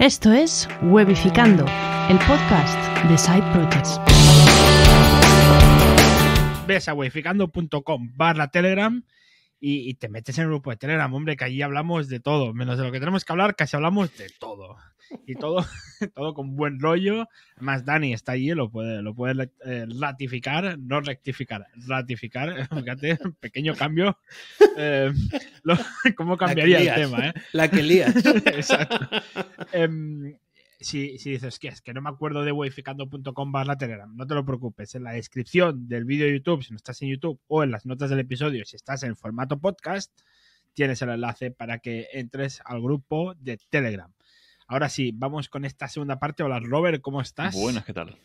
Esto es Webificando, el podcast de Side Projects. Ves a webificando.com barra Telegram y, y te metes en el grupo de Telegram, hombre, que allí hablamos de todo, menos de lo que tenemos que hablar, casi hablamos de todo. Y todo, todo con buen rollo. Además, Dani está allí, lo puede, lo puede eh, ratificar, no rectificar, ratificar. Fíjate, pequeño cambio. Eh, lo- ¿Cómo cambiaría el tema? eh? La que lías. Exacto. Si, si dices que es que no me acuerdo de wificando.com barra Telegram, no te lo preocupes. En la descripción del vídeo de YouTube, si no estás en YouTube, o en las notas del episodio, si estás en formato podcast, tienes el enlace para que entres al grupo de Telegram. Ahora sí, vamos con esta segunda parte. Hola Robert, ¿cómo estás? Buenas, ¿qué tal?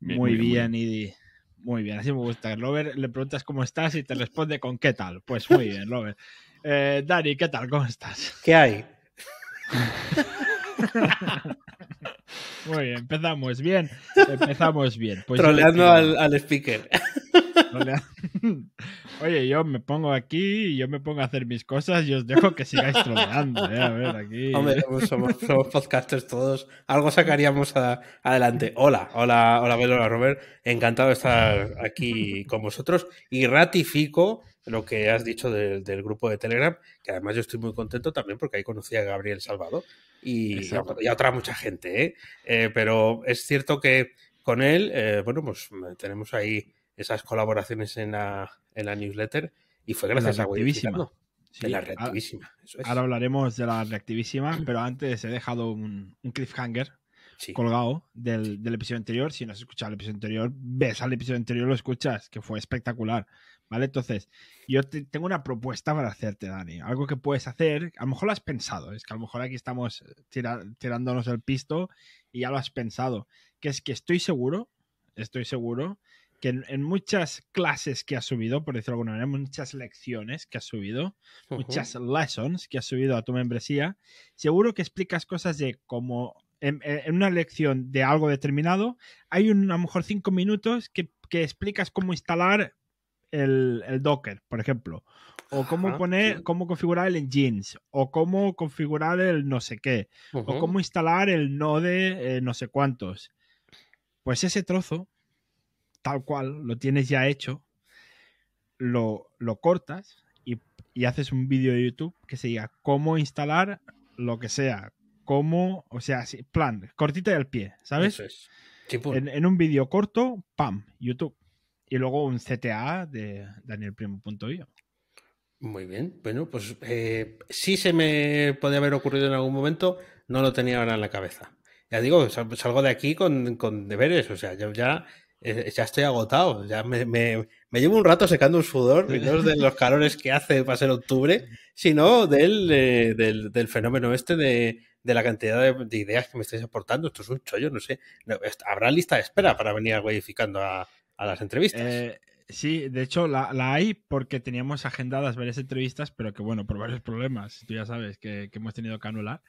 muy, bien, y muy bien, así me gusta. Robert le preguntas cómo estás y te responde con qué tal. Pues muy bien, Robert. Eh, Dani, ¿qué tal? ¿Cómo estás? ¿Qué hay? Muy bien, empezamos bien. Empezamos bien. Pues Troleando al, al speaker. trolea- Oye, yo me pongo aquí y yo me pongo a hacer mis cosas y os dejo que sigáis troleando. ¿eh? A ver, aquí. Hombre, somos, somos podcasters todos. Algo sacaríamos a- adelante. Hola, hola, hola, hola, Robert. Encantado de estar aquí con vosotros. Y ratifico lo que has dicho del- del grupo de Telegram, que además yo estoy muy contento también porque ahí conocí a Gabriel Salvador y, Exacto. y a otra mucha gente. ¿eh? Eh, pero es cierto que con él, eh, bueno, pues tenemos ahí esas colaboraciones en la, en la newsletter y fue gracias a. Wikipedia. Sí, De la ahora- reactivísima. Eso es. Ahora hablaremos de la reactivísima, pero antes he dejado un, un cliffhanger Sí. colgado del, del episodio anterior. Si no has escuchado el episodio anterior, ves al episodio anterior, lo escuchas, que fue espectacular. ¿Vale? Entonces, yo te- tengo una propuesta para hacerte, Dani. Algo que puedes hacer, a lo mejor lo has pensado, es que a lo mejor aquí estamos tira- tirándonos el pisto y ya lo has pensado. Que es que estoy seguro, estoy seguro, que en, en muchas clases que has subido, por decirlo de alguna manera, muchas lecciones que has subido, muchas lessons que has subido a tu membresía, seguro que explicas cosas de cómo en, en una lección de algo determinado, hay un, a lo mejor cinco minutos que, que explicas cómo instalar el, el Docker, por ejemplo, o cómo Ajá, poner, sí. cómo configurar el Engines, o cómo configurar el no sé qué, o cómo instalar el node eh, no sé cuántos. Pues ese trozo, tal cual, lo tienes ya hecho, lo, lo cortas y, y haces un vídeo de YouTube que se diga cómo instalar lo que sea, cómo, o sea, plan, cortita y al pie, ¿sabes? Eso es. Chipún. En, en un vídeo corto, pam, YouTube. Y luego un CTA de danielprimo.io. Muy bien. Bueno, pues eh, sí se me podía haber ocurrido en algún momento, no lo tenía ahora en la cabeza. Ya digo, sal- salgo de aquí con, con deberes, o sea, yo ya, eh, ya estoy agotado, ya me, me- me llevo un rato secando un sudor, y no de los calores que hace para ser octubre, sino del, eh, del, del fenómeno este de, de la cantidad de, de ideas que me estáis aportando. Esto es un chollo, no sé. No, Habrá lista de espera para venir a a, a las entrevistas. Eh, sí, de hecho la, la hay porque teníamos agendadas varias entrevistas, pero que bueno, por varios problemas, tú ya sabes, que, que hemos tenido que anular.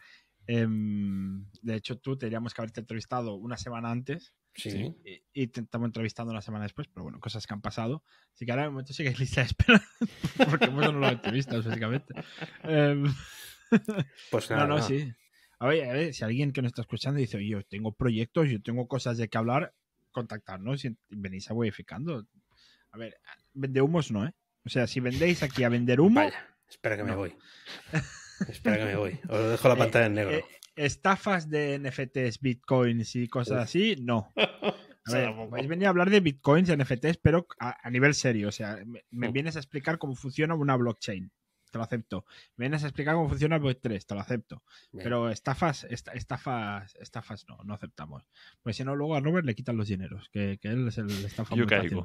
Em, de hecho, tú teníamos que haberte entrevistado una semana antes sí. y, y te estamos entrevistando una semana después, pero bueno, cosas que han pasado. Así que ahora de momento sí que hay lista de espera porque hemos anulado entrevistas, básicamente. Em, Pues nada, no, no, nada. sí. A ver, a ver, si alguien que nos está escuchando dice, oye, yo tengo proyectos, yo tengo cosas de que hablar, contactarnos y venís a Webificando. A ver, vende humos no, ¿eh? O sea, si vendéis aquí a vender humo, Vaya, espera que me No. voy. Espera que me voy. Os dejo la Eh, pantalla en negro. eh, estafas de NFTs, bitcoins y cosas así, no. A ver, venir a hablar de bitcoins, NFTs, pero a, a nivel serio. O sea, me, me Mm. vienes a explicar cómo funciona una blockchain. Te lo acepto. Me vienes a explicar cómo funciona el Web3, te lo acepto. Bien. Pero estafas, esta- estafas, estafas no, no aceptamos. Pues si no, luego a Robert le quitan los dineros, que, que él es el estafa Yo muy caigo.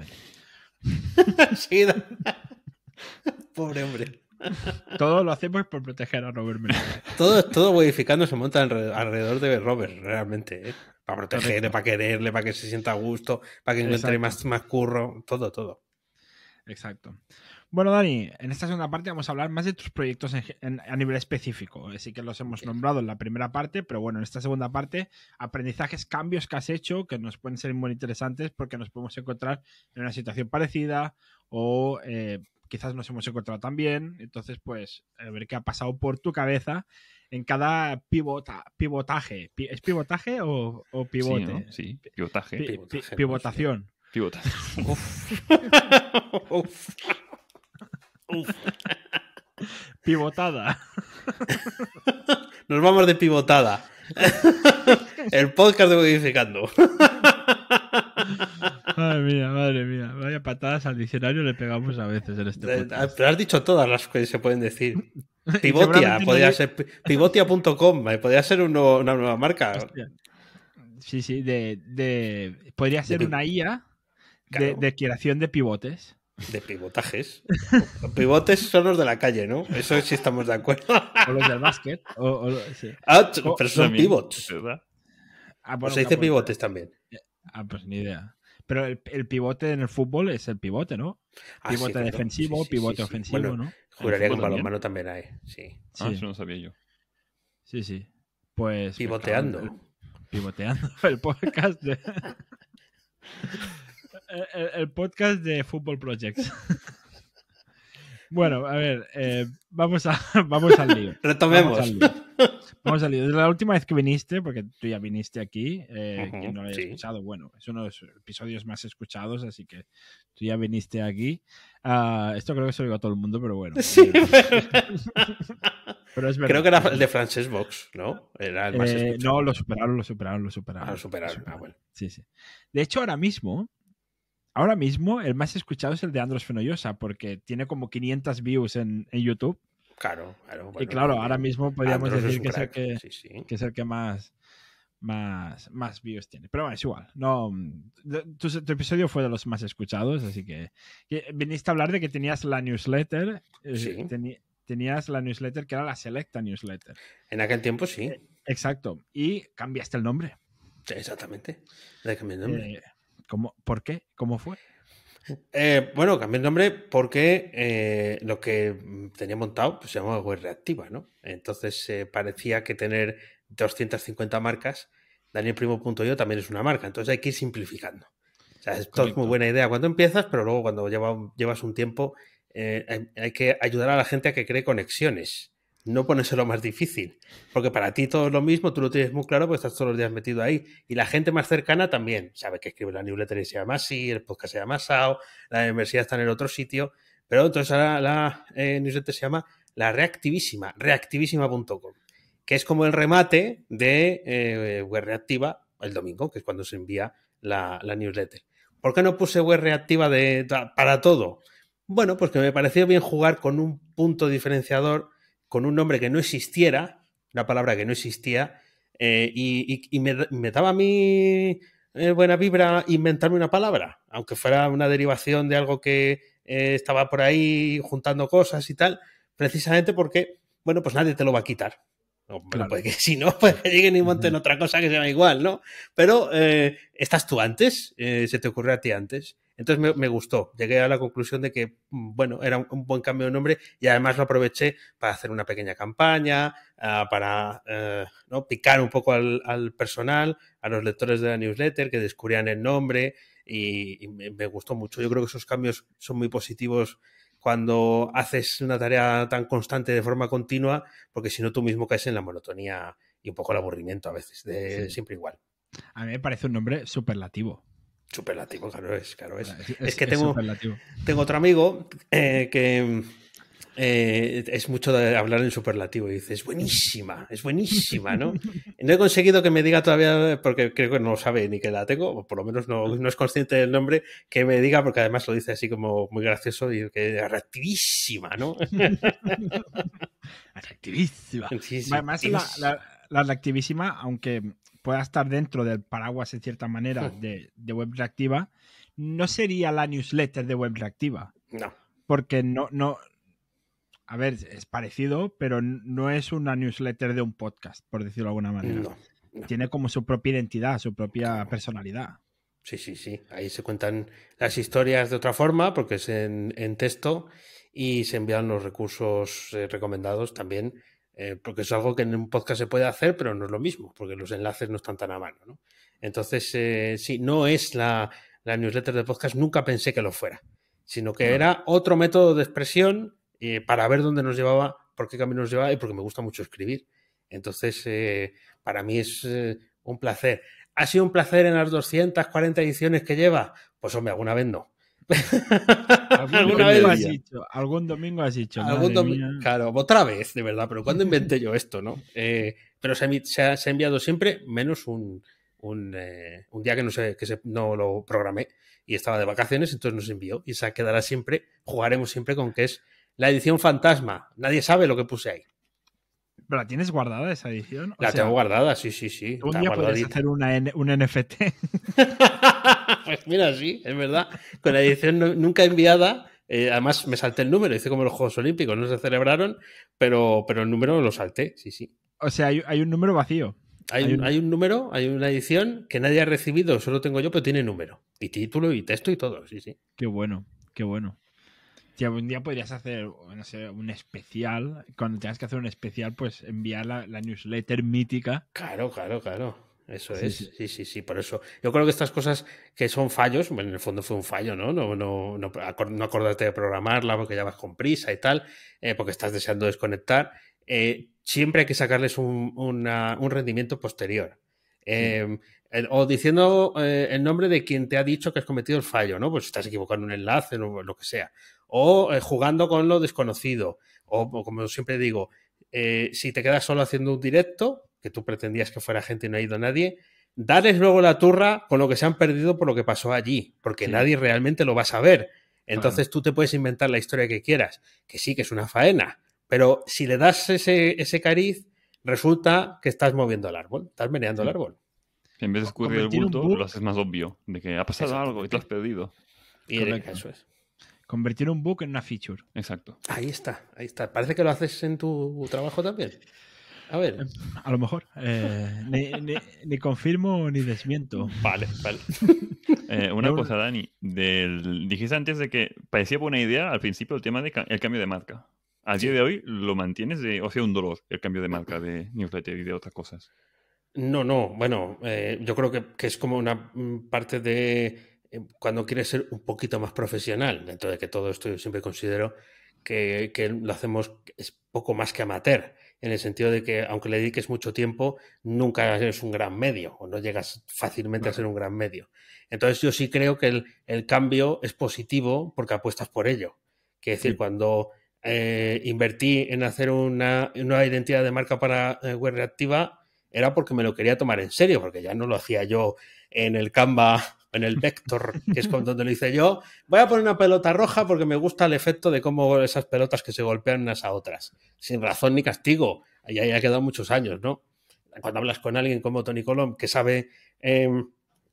Sí, Pobre hombre. Todo lo hacemos por proteger a Robert Menéndez. Todo, todo Webificando se monta alre- alrededor de Robert, realmente. ¿eh? Para protegerle, Correcto. para quererle, para que se sienta a gusto, para que encuentre Exacto. más, más curro, todo, todo. Exacto. Bueno, Dani, en esta segunda parte vamos a hablar más de tus proyectos en a nivel específico. Así que los hemos nombrado en la primera parte, pero bueno, en esta segunda parte, aprendizajes, cambios que has hecho que nos pueden ser muy interesantes porque nos podemos encontrar en una situación parecida o eh, quizás nos hemos encontrado también. Entonces, pues, a ver qué ha pasado por tu cabeza en cada pivota, pivotaje. Pi- ¿Es pivotaje o, o pivote? Sí, ¿no? Sí, pivotaje. Pi- pivotación. Pivotaje. Uf. Uf. Uf. Pivotada. Nos vamos de pivotada. El podcast de Modificando. Madre mía, madre mía. Vaya patadas al diccionario le pegamos a veces en este podcast. Pero has dicho todas las que se pueden decir. Pivotia, seguramente podría ser pi- pivotia.com, eh, podría ser un nuevo- una nueva marca. Hostia. Sí, sí, de, de- podría ser una IA de, de creación de pivotes. De pivotajes. Los pivotes son los de la calle, ¿no? Eso sí estamos de acuerdo. O los del básquet. o- o lo- sí. Ah, O- pero son También, pivots. ¿verdad? Ah, O se dice claro, pivotes también. Ah, pues ni idea. Pero el, el pivote en el fútbol es el pivote, ¿no? Ah, sí, Pivote claro. defensivo, Sí, sí, pivote sí, sí. ofensivo, Bueno, ¿no? Juraría que en balonmano también hay. Sí. Ah, Sí. eso no sabía yo. Sí, sí. Pues. Pivoteando. Pivoteando. El podcast de. el, el- podcast de Football Projects. bueno, a ver. eh, vamos, a, vamos al lío. Retomemos. Vamos al lío. Vamos al lío. Desde la última vez que viniste, porque tú ya viniste aquí, eh, Ujú, quien no lo haya sí. escuchado, bueno, es uno de los episodios más escuchados, así que tú ya viniste aquí. Ah, esto creo que se lo digo a todo el mundo, pero bueno. Sí, eh, pero es verdad. Creo que era el de Frances Box, ¿no? Era el más Eh, no, lo superaron, lo superaron, lo superaron. Ah, lo superaron. Ah, bueno. Sí, sí. De hecho, ahora mismo, ahora mismo, el más escuchado es el de Andros Fenollosa, porque tiene como 500 views en, en YouTube. Claro, claro. y claro, ahora mismo podríamos Andros decir que es, el que, Sí, sí. que es el que más, más, más views tiene. Pero bueno, es igual. No, de- tu, tu episodio fue de los más escuchados, así que, que viniste a hablar de que tenías la newsletter. eh, Sí. tenías la newsletter que era la Selecta Newsletter. En aquel tiempo sí. Exacto. Y cambiaste el nombre. Exactamente. De cambiar el nombre. Eh, ¿cómo, ¿Por qué? ¿Cómo fue? Eh, bueno, cambié el nombre porque eh, lo que tenía montado pues, se llamaba web reactiva, ¿no? Entonces eh, parecía que tener 250 marcas, danielprimo.io también es una marca, entonces hay que ir simplificando. O sea, esto es muy buena idea cuando empiezas, pero luego cuando lleva- llevas un tiempo hay, hay que ayudar a la gente a que cree conexiones, no ponérselo más difícil, porque para ti todo es lo mismo, tú lo tienes muy claro porque estás todos los días metido ahí, y la gente más cercana también sabe que escribe la newsletter y se llama así, el podcast se llama SAO, la universidad está en el otro sitio, pero entonces ahora la eh, newsletter se llama la reactivísima, reactivísima.com, que es como el remate de eh, web reactiva el domingo, que es cuando se envía la, newsletter. ¿Por qué no puse web reactiva de, para todo? Bueno, pues que me pareció bien jugar con un punto diferenciador, con un nombre que no existiera, una palabra que no existía, eh, y, y- y me, me daba a mí eh, buena vibra inventarme una palabra, aunque fuera una derivación de algo que eh, estaba por ahí juntando cosas y tal, precisamente porque, bueno, pues nadie te lo va a quitar. No, Claro. que si no, pues que lleguen y monten otra cosa que se llama igual, ¿no? Pero estás tú antes, se te ocurrió a ti antes. Entonces me, me gustó. Llegué a la conclusión de que, mm, bueno, era un, un buen cambio de nombre y además lo aproveché para hacer una pequeña campaña, ah, para eh, ¿no? picar un poco al, al personal, a los lectores de la newsletter que descubrían el nombre y, y me, me gustó mucho. Yo creo que esos cambios son muy positivos cuando haces una tarea tan constante de forma continua, porque si no tú mismo caes en la monotonía y un poco el aburrimiento a veces, de Sí. siempre igual. A mí me parece un nombre superlativo. Superlativo, claro es, claro es. Es, es que tengo-. Tengo otro amigo eh, que eh, es mucho de hablar en superlativo y dice, es buenísima, es buenísima, ¿no? No he conseguido que me diga todavía, porque creo que no sabe ni que la tengo, o por lo menos no, no es consciente del nombre, que me diga, porque además lo dice así como muy gracioso y que es reactivísima, ¿no? Atractivísima. Sí, sí, Además, la, la, la reactivísima, aunque pueda estar dentro del paraguas en cierta manera de, de web reactiva, no sería la newsletter de web reactiva. No, Porque no, no. A ver, es parecido, pero no es una newsletter de un podcast, por decirlo de alguna manera. no. no. Tiene como su propia identidad, su propia personalidad. Sí, sí, sí. Ahí se cuentan las historias de otra forma, porque es en, en texto, y se envían los recursos eh, recomendados también, eh, porque es algo que en un podcast se puede hacer, pero no es lo mismo, porque los enlaces no están tan a mano. ¿no? Entonces, eh, sí, no es la, la newsletter de podcast, nunca pensé que lo fuera, sino que No. era otro método de expresión eh, para ver dónde nos llevaba, por qué camino nos llevaba y porque me gusta mucho escribir. Entonces, eh, para mí es eh, un placer. ¿Ha sido un placer en las 240 ediciones que lleva? Pues hombre, alguna vez no. ¿Algún, domingo has dicho, algún domingo has dicho. ¿Algún domingo, claro, otra vez, de verdad, pero ¿cuándo inventé yo esto, no? Eh, pero se ha, se, ha, enviado siempre, menos un, un, un día que no sé, que se, no lo programé y estaba de vacaciones, entonces nos envió. Y esa quedará siempre, jugaremos siempre con que es la edición fantasma. Nadie sabe lo que puse ahí. ¿Pero la tienes guardada esa edición? la tengo guardada, sí, sí, sí. Un día puedes hacer una, un NFT. pues mira, sí, es verdad. Con la edición nunca enviada, eh, además me salté el número, hice como los Juegos Olímpicos, no se celebraron, pero, pero el número lo salté, sí, sí. O sea, hay, hay un número vacío. Hay, un, hay, un, número, hay una edición que nadie ha recibido, solo tengo yo, pero tiene número. Y título y texto y todo, sí, sí. Qué bueno, qué bueno. Tío, un día podrías hacer no sé, un especial. Cuando tengas que hacer un especial, pues enviar la, newsletter mítica. Claro, claro, claro. Eso es. Sí. sí, sí, Por eso. Yo creo que estas cosas que son fallos, bueno, en el fondo fue un fallo, ¿no? No, no, no, no acordarte de programarla porque ya vas con prisa y tal, eh, porque estás deseando desconectar. Eh, siempre hay que sacarles un, un rendimiento posterior. Eh, o diciendo el nombre de quien te ha dicho que has cometido el fallo, ¿no? Pues estás equivocando un enlace o lo que sea o eh, jugando con lo desconocido, o, como siempre digo, eh, si te quedas solo haciendo un directo, que tú pretendías que fuera gente y no ha ido nadie, darles luego la turra con lo que se han perdido por lo que pasó allí, porque nadie realmente lo va a saber. Entonces tú te puedes inventar la historia que quieras, que sí que es una faena, pero si le das ese, ese cariz, resulta que estás moviendo el árbol, estás meneando el árbol. En vez de escurrir el bulto, lo haces más obvio, de que ha pasado algo y te has perdido. Y eso es. Convertir un book en una feature. Exacto. Ahí está, ahí está. Parece que lo haces en tu trabajo también. A ver. A lo mejor. Eh, ni, confirmo ni desmiento. Vale, vale. Eh, una cosa, Dani. Del, dijiste antes de que parecía buena idea al principio el tema del el cambio de marca. A día de hoy lo mantienes de, o sea, un dolor el cambio de marca de newsletter y de otras cosas. No, no. Bueno, eh, yo creo que, que es como una mm, parte de eh, cuando quieres ser un poquito más profesional, dentro de que todo esto yo siempre considero que, lo hacemos es poco más que amateur, en el sentido de que aunque le dediques mucho tiempo, nunca eres un gran medio o no llegas fácilmente a ser un gran medio. Entonces yo sí creo que el, cambio es positivo porque apuestas por ello. Quiere decir, cuando eh, invertí en hacer una, una, identidad de marca para eh, web reactiva, era porque me lo quería tomar en serio, porque ya no lo hacía yo en el Canva en el Vector, que es donde lo hice yo, voy a poner una pelota roja porque me gusta el efecto de cómo esas pelotas que se golpean unas a otras, sin razón ni castigo. Ahí ha quedado muchos años, ¿no? Cuando hablas con alguien como Tony Colom que sabe em,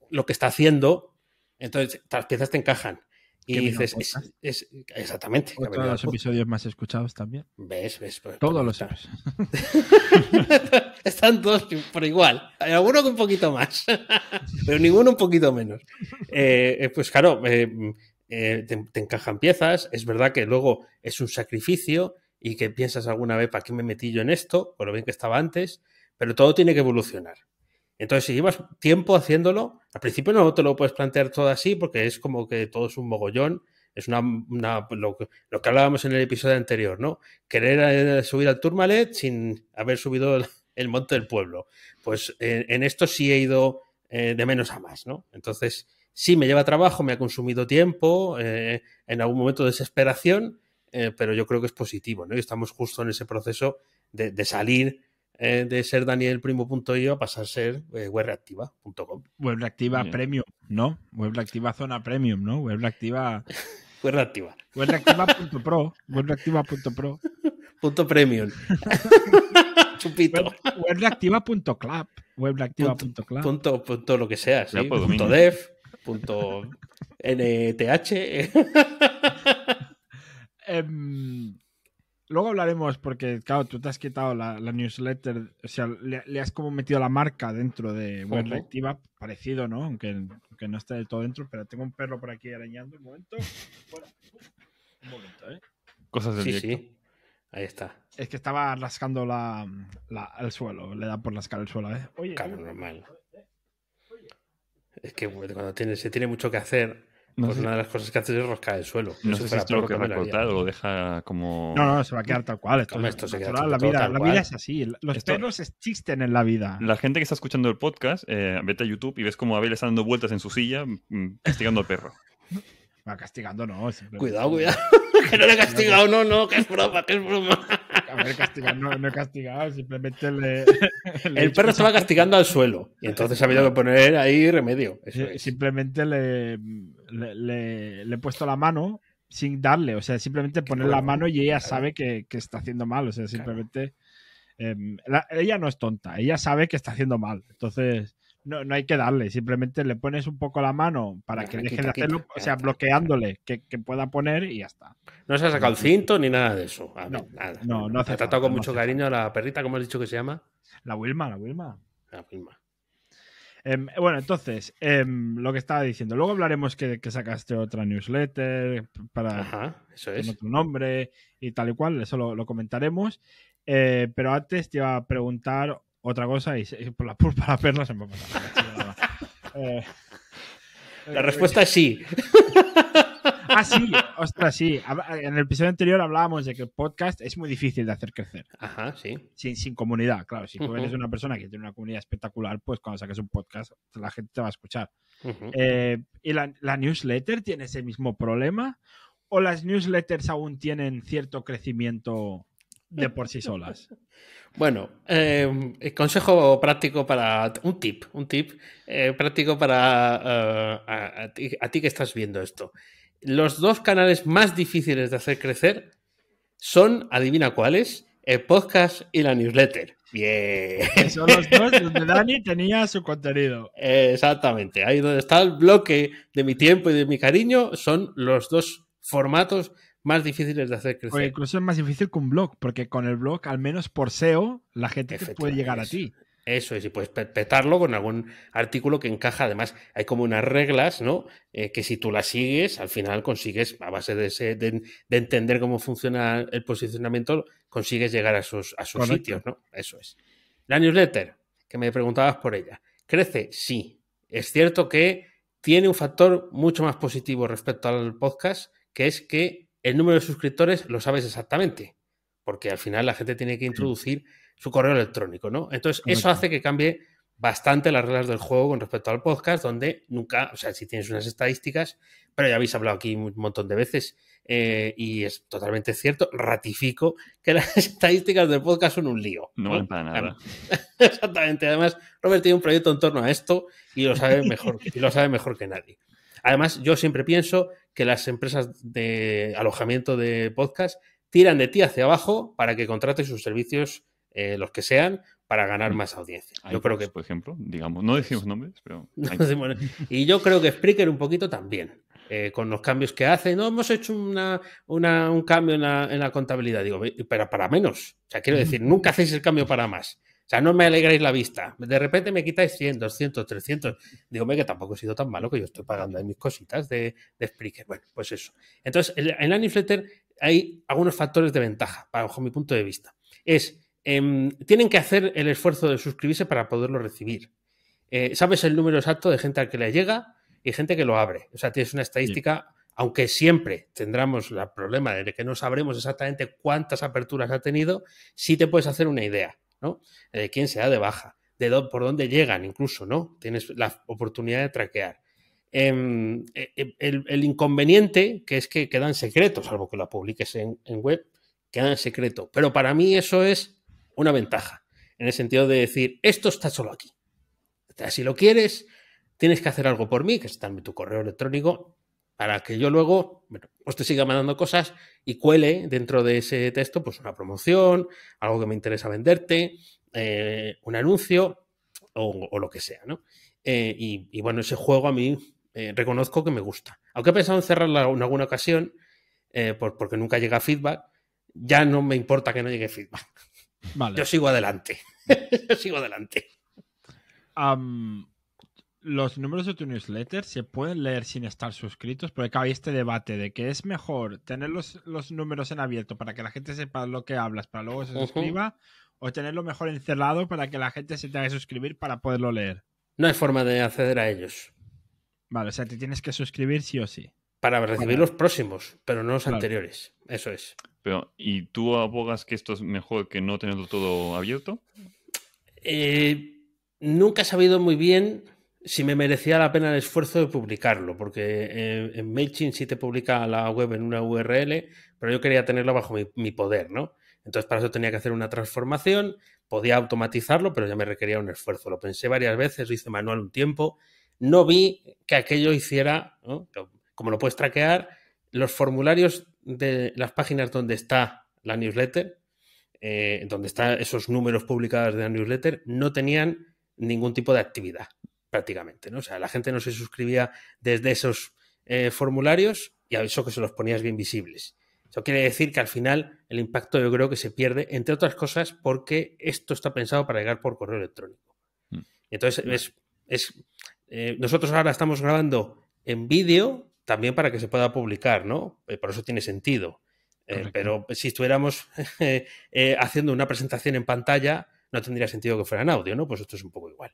lo que está haciendo, entonces las piezas te encajan. Y dices, es, exactamente. Todos los episodios más escuchados también. ¿Ves? ¿Ves? Pues, todos los episodios. Están todos por igual. Hay alguno un poquito más, pero ninguno un poquito menos. Eh, eh, pues claro, eh, te, encajan piezas. Es verdad que luego es un sacrificio y que piensas alguna vez, ¿para qué me metí yo en esto? Por lo bien que estaba antes. Pero todo tiene que evolucionar. Entonces, si llevas tiempo haciéndolo, al principio no te lo puedes plantear todo así porque es como que todo es un mogollón. Es una, lo, que hablábamos en el episodio anterior, ¿no? Querer subir al Tourmalet sin haber subido el monte del pueblo. Pues en, esto sí he ido eh, de menos a más, ¿no? Entonces, sí me lleva trabajo, me ha consumido tiempo, eh, en algún momento de desesperación, eh, pero yo creo que es positivo, ¿no? Y estamos justo en ese proceso de, salir de ser danielprimo.io a pasar a ser webreactiva.com. Webreactiva Premium, ¿no? Webreactiva Zona Premium, ¿no? Webreactiva... Webreactiva. Webreactiva.pro. Webreactiva.pro. Punto premium. Chupito. Webreactiva.club. Webreactiva.club. Punto, punto, lo que sea, sí. Punto dev, punto NTH. Em, luego hablaremos, porque, claro, tú te has quitado la, newsletter, o sea, le, has como metido la marca dentro de Webreactiva, parecido, ¿no? Aunque, aunque, no esté del todo dentro, pero tengo un perro por aquí arañando. Un momento. Un momento, ¿eh? Cosas del sí, Sí. Ahí está. Es que estaba rascando la, el suelo, le da por rascar el suelo. ¿eh? Oye, claro, normal. Es que cuando tiene, se tiene mucho que hacer, No pues sé, una de las cosas que hace es rascar el suelo. no sé si esto lo querrá también lo cortar haría. o lo deja como... No, no, se va a quedar tal cual. Esto, esto se queda la vida, tal la cual. vida es así. Los Esto- perros existen en la vida. La gente que está escuchando el podcast, eh, vete a YouTube y ves como Abel está dando vueltas en su silla mm, castigando al perro. Va castigando, no. Cuidado, cuidado. que no le he castigado, no, no, que es broma, que es broma. A ver, castigar, no, no he castigado, simplemente le. El perro va castigando al suelo. Y entonces ha habido que poner ahí remedio. Eso Sí, es. Simplemente le, le, he puesto la mano sin darle, o sea, simplemente poner la mano y ella claro. sabe que, que está haciendo mal, o sea, simplemente... em, la- ella no es tonta, ella sabe que está haciendo mal, entonces no, no hay que darle, simplemente le pones un poco la mano para No, que quita, deje de quita, hacerlo, o sea, bloqueándole que, que pueda poner y ya está. No se ha sacado el cinto ni nada de eso. A ver, No, nada. no, no hace Ha tratado con no mucho cariño a la perrita, como has dicho que se llama. La Wilma, la Wilma. La Vilma. Em, bueno, entonces, em, lo que estaba diciendo, luego hablaremos que, que sacaste otra newsletter para, Ajá, eso con es. otro nombre y tal y cual, eso lo, lo comentaremos. Eh, pero antes te iba a preguntar otra cosa y, por la pulpa la perla se me ha pasado. la. Eh, La respuesta es sí. Ah, sí, ostras, sí. En el episodio anterior hablábamos de que el podcast es muy difícil de hacer crecer. Ajá, sí. Sin, sin comunidad, claro. Si tú eres una persona que tiene una comunidad espectacular, pues cuando saques un podcast, la gente te va a escuchar. Eh, ¿Y la, la newsletter tiene ese mismo problema? ¿O las newsletters aún tienen cierto crecimiento de por sí solas? Bueno, eh, el consejo práctico para. Un tip, un tip eh, práctico para. eh, a, a ti, a ti que estás viendo esto. Los dos canales más difíciles de hacer crecer son, adivina cuáles, el podcast y la newsletter. Bien. Son los dos donde Dani tenía su contenido. Exactamente. Ahí donde está el bloque de mi tiempo y de mi cariño son los dos formatos más difíciles de hacer O crecer. incluso es más difícil que un blog, porque con el blog, al menos por SEO, la gente te puede llegar a ti. Eso es, y puedes pe- petarlo con algún artículo que encaja. Además, hay como unas reglas, ¿no? Eh, que si tú las sigues, al final consigues, a base de, ese- de, de entender cómo funciona el posicionamiento, consigues llegar a esos, a sus sitios, ¿no? Eso es. La newsletter, que me preguntabas por ella. ¿Crece? Sí. Es cierto que tiene un factor mucho más positivo respecto al podcast, que es que el número de suscriptores lo sabes exactamente. Porque al final la gente tiene que introducir su correo electrónico, ¿no? Entonces, eso hace que cambie bastante las reglas del juego con respecto al podcast, donde nunca, o sea, si tienes unas estadísticas, pero ya habéis hablado aquí un montón de veces eh, y es totalmente cierto, ratifico que las estadísticas del podcast son un lío. No valen para nada. Exactamente. Además, Robert tiene un proyecto en torno a esto y lo sabe mejor, y lo sabe mejor que nadie. Además, yo siempre pienso que las empresas de alojamiento de podcast tiran de ti hacia abajo para que contrates sus servicios, eh, los que sean, para ganar más audiencia. Yo creo que por ejemplo, digamos, no decimos nombres, pero y yo creo que Spreaker un poquito también, eh, con los cambios que hace. No hemos hecho una, una- un cambio en la, en la contabilidad, digo, "Ve- pero para menos. O sea, quiero decir, nunca hacéis el cambio para más. Sea, no me alegráis la vista. De repente me quitáis 100, 200, 300. Digo, que tampoco he sido tan malo que yo estoy pagando ahí mis cositas de, de Spreaker. Bueno, pues eso. Entonces, en en la newsletter hay algunos factores de ventaja, bajo mi punto de vista. Es, em, tienen que hacer el esfuerzo de suscribirse para poderlo recibir. Eh, sabes el número exacto de gente al que le llega y gente que lo abre. O sea, tienes una estadística, aunque siempre tendremos el problema de que no sabremos exactamente cuántas aperturas ha tenido, sí te puedes hacer una idea, ¿no? De quién se da de baja, de dó- por dónde llegan incluso, ¿no? Tienes la oportunidad de traquear. Em, eh, el, el inconveniente que es que quedan secretos, salvo que lo publiques en, web, quedan en secreto. Pero para mí eso es una ventaja, en el sentido de decir, esto está solo aquí. Si lo quieres, tienes que hacer algo por mí, que está en tu correo electrónico, para que yo luego bueno, pues te siga mandando cosas y cuele dentro de ese texto pues una promoción, algo que me interesa venderte, eh, un anuncio o, o lo que sea, ¿no? Eh, y, y bueno, ese juego a mí eh, reconozco que me gusta. Aunque he pensado en cerrarla en alguna ocasión, por- porque nunca llega feedback, ya no me importa que no llegue feedback. Vale. Yo sigo adelante. Yo sigo adelante. Am, los números de tu newsletter se pueden leer sin estar suscritos, porque hay este debate de que es mejor tener los, los números en abierto para que la gente sepa lo que hablas, para luego se suscriba, o tenerlo mejor encerrado para que la gente se tenga que suscribir para poderlo leer. No hay forma de acceder a ellos. Vale, o sea, te tienes que suscribir sí o sí. Para recibir los próximos, pero no los Claro. anteriores. Eso es. Pero, ¿y tú abogas que esto es mejor que no tenerlo todo abierto? Eh, nunca he sabido muy bien si me merecía la pena el esfuerzo de publicarlo, porque eh, en MailChimp sí te publica la web en una URL, pero yo quería tenerla bajo mi, poder, ¿no? Entonces para eso tenía que hacer una transformación, podía automatizarlo, pero ya me requería un esfuerzo. Lo pensé varias veces, lo hice manual un tiempo, no vi que aquello hiciera, como lo puedes traquear, los formularios de las páginas donde está la newsletter, eh, donde están esos números publicados de la newsletter, no tenían ningún tipo de actividad, prácticamente. ¿no? O sea, la gente no se suscribía desde esos eh, formularios y a eso que se los ponías bien visibles. Eso quiere decir que al final el impacto yo creo que se pierde, entre otras cosas, porque esto está pensado para llegar por correo electrónico. Mm. Entonces, es, es, eh, nosotros ahora estamos grabando en vídeo también para que se pueda publicar, ¿no? Eh, por eso tiene sentido. Eh, pero si estuviéramos eh, haciendo una presentación en pantalla, no tendría sentido que fuera en audio, ¿no? Pues esto es un poco igual.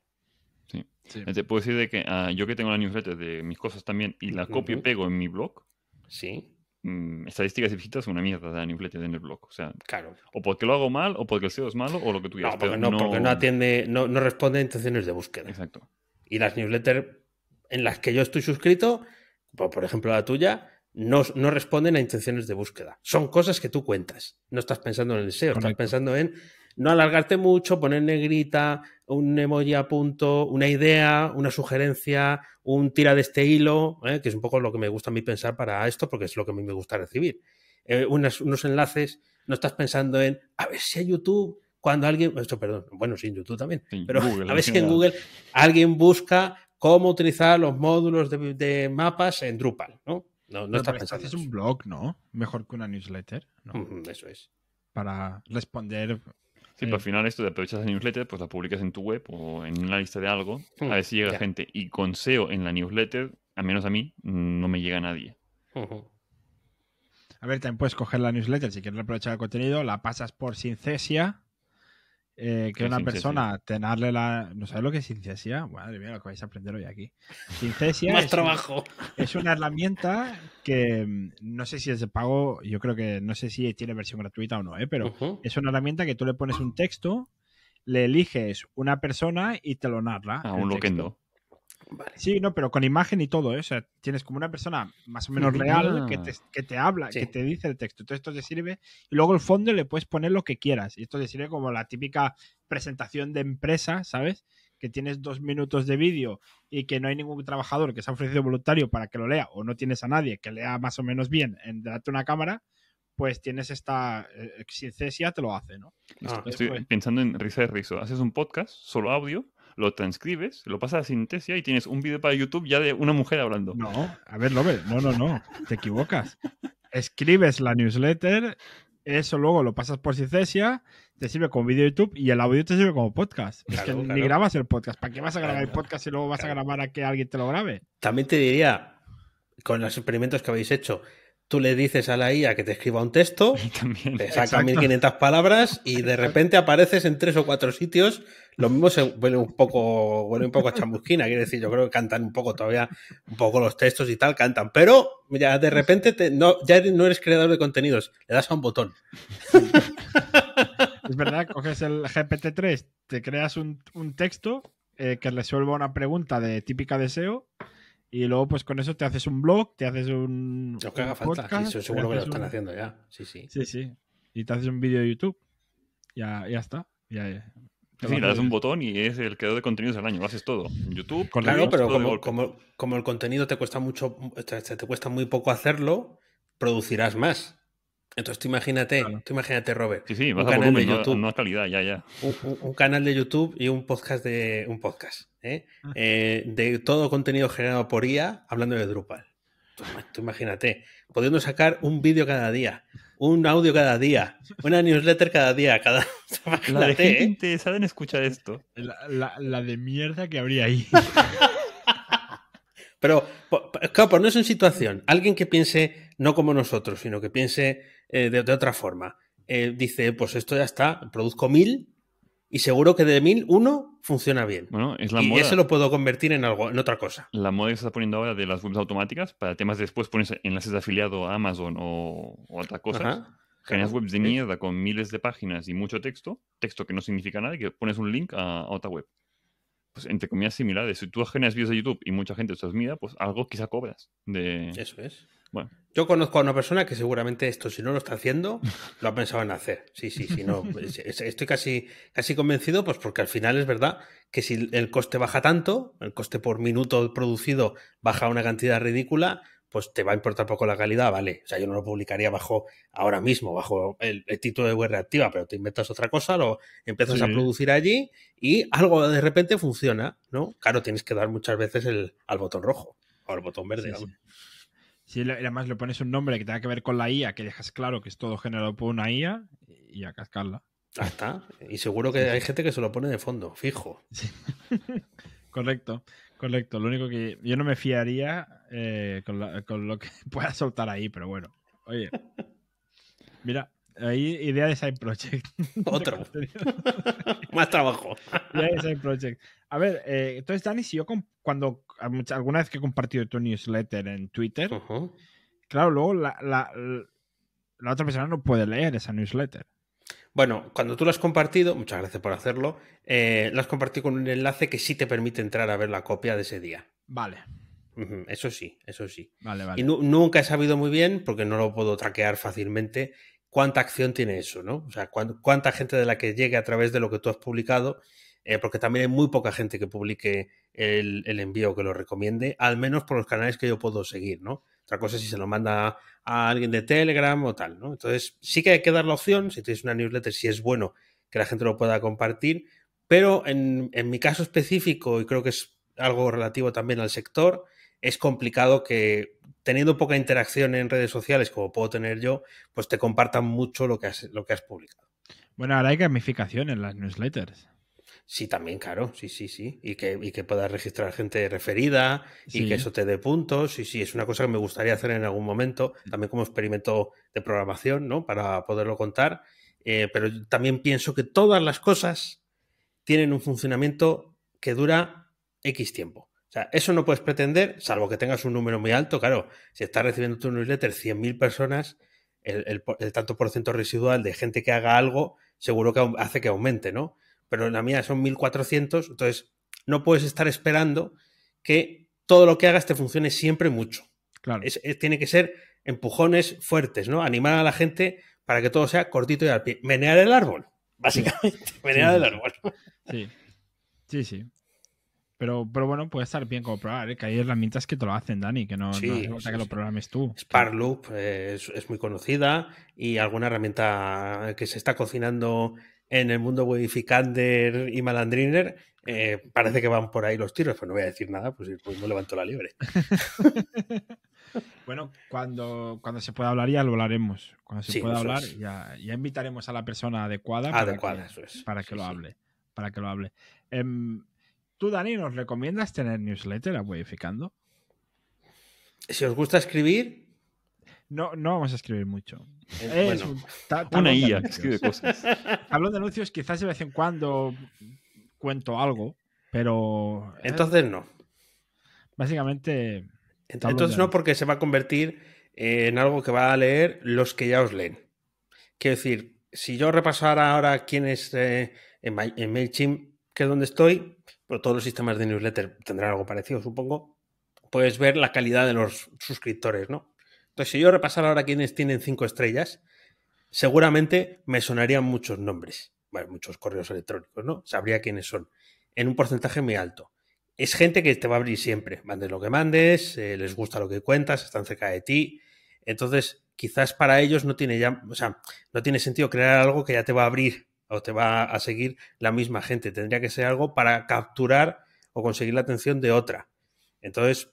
Sí. Te puedo decir de que ah, yo que tengo la newsletter de mis cosas también y la copio y Ujú. pego en mi blog, Sí, mm, estadísticas y visitas son una mierda de la newsletter en el blog. O sea, claro. o porque lo hago mal, o porque el SEO es malo, o lo que tú quieras. No, porque pero no, porque no atiende, no, no responde a intenciones de búsqueda. Exacto. Y las newsletters en las que yo estoy suscrito, por, ejemplo la tuya, no, no responden a intenciones de búsqueda. Son cosas que tú cuentas. No estás pensando en el SEO, estás Correcto. pensando en no alargarte mucho, poner negrita, un emoji a punto, una idea, una sugerencia, un tira de este hilo, ¿eh? que es un poco lo que me gusta a mí pensar para esto, porque es lo que a mí me gusta recibir. Eh, unas- unos enlaces, no estás pensando en a ver si a YouTube, cuando alguien, esto perdón, bueno, sí, en YouTube también, Sí, pero Google, a ver si en. Google alguien busca cómo utilizar los módulos de, de mapas en Drupal, ¿no? No, no estás pensando haces un blog, ¿no? Mejor que una newsletter, ¿no? Eso es. Para responder. Sí, pero al final esto de aprovechas la newsletter, pues la publicas en tu web o en una lista de algo, Mm, a ver si llega gente. Y con SEO en la newsletter, al menos a mí, no me llega nadie. A ver, también puedes coger la newsletter si quieres aprovechar el contenido, la pasas por Synthesia. Eh, que ¿Qué es una persona tenerle la. ¿No sabes lo que es Synthesia? Madre mía, lo que vais a aprender hoy aquí. Synthesia Más es, trabajo. es una herramienta que mm, no sé si es de pago, yo creo que no sé si tiene versión gratuita o no, ¿eh? pero es una herramienta que tú le pones un texto, le eliges una persona y te lo narra. A el un loquendo. Vale. Sí, no, pero con imagen y todo, ¿eh? O sea, tienes como una persona más o menos real que te, que te habla, Sí. que te dice el texto. Entonces esto te sirve. Y luego el fondo le puedes poner lo que quieras. Y esto te sirve como la típica presentación de empresa, ¿sabes? Que tienes dos minutos de vídeo y que no hay ningún trabajador que se ha ofrecido voluntario para que lo lea o no tienes a nadie que lea más o menos bien en delante de una cámara, pues tienes esta eh, Synthesia te lo hace, ¿no? Ah, Estoy pensando en risa de riso. Haces un podcast, solo audio, lo transcribes, lo pasas a Synthesia y tienes un vídeo para YouTube ya de una mujer hablando. No, a ver, Lover, no, no, no, te equivocas. Escribes la newsletter, eso luego lo pasas por Synthesia, te sirve como vídeo de YouTube y el audio te sirve como podcast. es que claro. ni grabas el podcast. ¿Para qué vas a grabar el podcast y luego vas a grabar a que alguien te lo grabe? También te diría, con los experimentos que habéis hecho, tú le dices a la IA que te escriba un texto, también. te saca Exacto. 1500 palabras y de repente apareces en tres o cuatro sitios. Lo mismo se huele un poco, huele un poco a chamusquina, quiere decir, yo creo que cantan un poco todavía, un poco los textos y tal, cantan, pero ya de repente te- no, ya no eres creador de contenidos, le das a un botón. Es verdad, coges el GPT-3, te creas un, un texto eh, que resuelva una pregunta de típica de SEO y luego pues con eso te haces un blog, te haces un, Lo que haga un falta, sí, podcast, seguro que lo están un- haciendo ya. Sí, sí. Sí, sí. Y te haces un vídeo de YouTube. Ya, ya está. Ya, ya. Sí, lo le das haces. un botón y es el creador de contenidos del año. Lo haces todo. YouTube. Claro, pero como, como, como el contenido te cuesta mucho, te, te cuesta muy poco hacerlo, producirás más. Entonces tú imagínate, Claro. tú imagínate, Robert, Sí, sí, un canal volumen, de no, YouTube. no a calidad, ya, ya. un, un- un canal de YouTube y un podcast de un podcast, ¿eh? Ah. Eh, de todo contenido generado por IA hablando de Drupal. Tú, tú imagínate, pudiendo sacar un vídeo cada día, un audio cada día, una newsletter cada día, cada. La de imagínate, gente ¿eh? interesada en escuchar esto. La, la- la de mierda que habría ahí. Pero, claro, ponernos en situación, alguien que piense no como nosotros, sino que piense eh, de, de otra forma. Eh, dice, pues esto ya está, produzco mil y seguro que de mil, uno funciona bien. Bueno, es la y moda. ese lo puedo convertir en algo, en otra cosa. La moda que se está poniendo ahora de las webs automáticas para temas de después pones enlaces de afiliado a Amazon o, o otras cosas. Ajá. Generas Claro, webs de mierda con miles de páginas y mucho texto, texto que no significa nada, y que pones un link a, a otra web. Pues entre comillas similares. Si tú generas vídeos de YouTube y mucha gente los mira, pues algo quizá cobras. De... Eso es. Bueno, Yo conozco a una persona que seguramente esto, si no lo está haciendo, lo ha pensado en hacer. Sí, sí, sí, no. es- es- Estoy casi, casi convencido, pues porque al final es verdad que si el coste baja tanto, el coste por minuto producido baja una cantidad ridícula, pues te va a importar poco la calidad, vale. O sea, yo no lo publicaría bajo ahora mismo, bajo el, el título de web reactiva, pero te inventas otra cosa, lo empiezas a producir allí y algo de repente funciona, ¿no? Claro, tienes que dar muchas veces el, al botón rojo o al botón verde. Sí, sí. Si además le pones un nombre que tenga que ver con la IA, que dejas claro que es todo generado por una IA y a cascarla. Ya está. Y seguro que hay gente que se lo pone de fondo, fijo. Correcto, correcto. Lo único que yo no me fiaría eh, con, la- con lo que pueda soltar ahí, pero bueno. Oye, mira, ahí idea de Side Project. Otro. Más trabajo. idea de Side Project. A ver, eh, entonces, Dani, si yo cuando alguna vez que he compartido tu newsletter en Twitter, claro, luego la, la- la otra persona no puede leer esa newsletter. Bueno, cuando tú lo has compartido, muchas gracias por hacerlo, eh, lo has compartido con un enlace que sí te permite entrar a ver la copia de ese día. Vale, Eso sí, eso sí. vale, vale. Y nu- nunca he sabido muy bien, porque no lo puedo traquear fácilmente, cuánta acción tiene eso, ¿no? O sea, cuán- cuánta gente de la que llegue a través de lo que tú has publicado, eh, porque también hay muy poca gente que publique el, el envío que lo recomiende, al menos por los canales que yo puedo seguir, ¿no? Otra cosa es si se lo manda a alguien de Telegram o tal, ¿no? Entonces, sí que hay que dar la opción, si tienes una newsletter, si es bueno que la gente lo pueda compartir, pero en, en mi caso específico, y creo que es algo relativo también al sector, es complicado que teniendo poca interacción en redes sociales como puedo tener yo, pues te compartan mucho lo que has, lo que has publicado. Bueno, ahora hay gamificación en las newsletters. Sí, también, claro, sí, sí, sí. Y que, y que puedas registrar gente referida y que eso te dé puntos. Sí, sí, es una cosa que me gustaría hacer en algún momento, también como experimento de programación, ¿no? Para poderlo contar. Eh, pero también pienso que todas las cosas tienen un funcionamiento que dura X tiempo. O sea, eso no puedes pretender, salvo que tengas un número muy alto. Claro, si estás recibiendo tu newsletter 100.000 personas, el, el por- el tanto por ciento residual de gente que haga algo seguro que hace que aumente, ¿no? Pero en la mía son 1400, entonces no puedes estar esperando que todo lo que hagas te funcione siempre mucho. Claro. Es- es- tiene que ser empujones fuertes, ¿no? Animar a la gente para que todo sea cortito y al pie. Menear el árbol, básicamente. Menear Sí, el árbol. Sí, sí, sí. Pero, pero bueno, puede estar bien como probar, ¿eh? que hay herramientas que te lo hacen, Dani, que no, Sí, no hace falta sí, que lo programes tú. Sparkloop eh, es, es muy conocida y alguna herramienta que se está cocinando en el mundo Webificander y Malandriner eh, parece que van por ahí los tiros, pues no voy a decir nada, pues, pues no levanto la liebre. Bueno, cuando, cuando se pueda hablar ya lo hablaremos. Cuando se Sí, pueda hablar es. ya, ya invitaremos a la persona adecuada para Adecuada, que, eso es. para que lo hable. Para que lo hable. Em, ¿Tú, Dani, nos recomiendas tener newsletter a? Si os gusta escribir, No, no vamos a escribir mucho. eh, Es bueno, un ta- Una IA que anuncios. escribe cosas. Tablón de anuncios quizás de vez en cuando cuento algo, pero eh, entonces no. básicamente Entonces no, porque se va a convertir en algo que va a leer los que ya os leen. Quiero decir, si yo repasara ahora quién es eh, en, en MailChimp, que es donde estoy, pero todos los sistemas de newsletter tendrán algo parecido, supongo, puedes ver la calidad de los suscriptores, ¿no? Entonces, si yo repasara ahora quiénes tienen cinco estrellas, seguramente me sonarían muchos nombres, bueno, muchos correos electrónicos, ¿no? Sabría quiénes son, en un porcentaje muy alto es gente que te va a abrir siempre. Mandes lo que mandes, eh, les gusta lo que cuentas, están cerca de ti. Entonces, quizás para ellos no tiene ya, o sea, no tiene sentido crear algo que ya te va a abrir o te va a seguir la misma gente. Tendría que ser algo para capturar o conseguir la atención de otra. Entonces,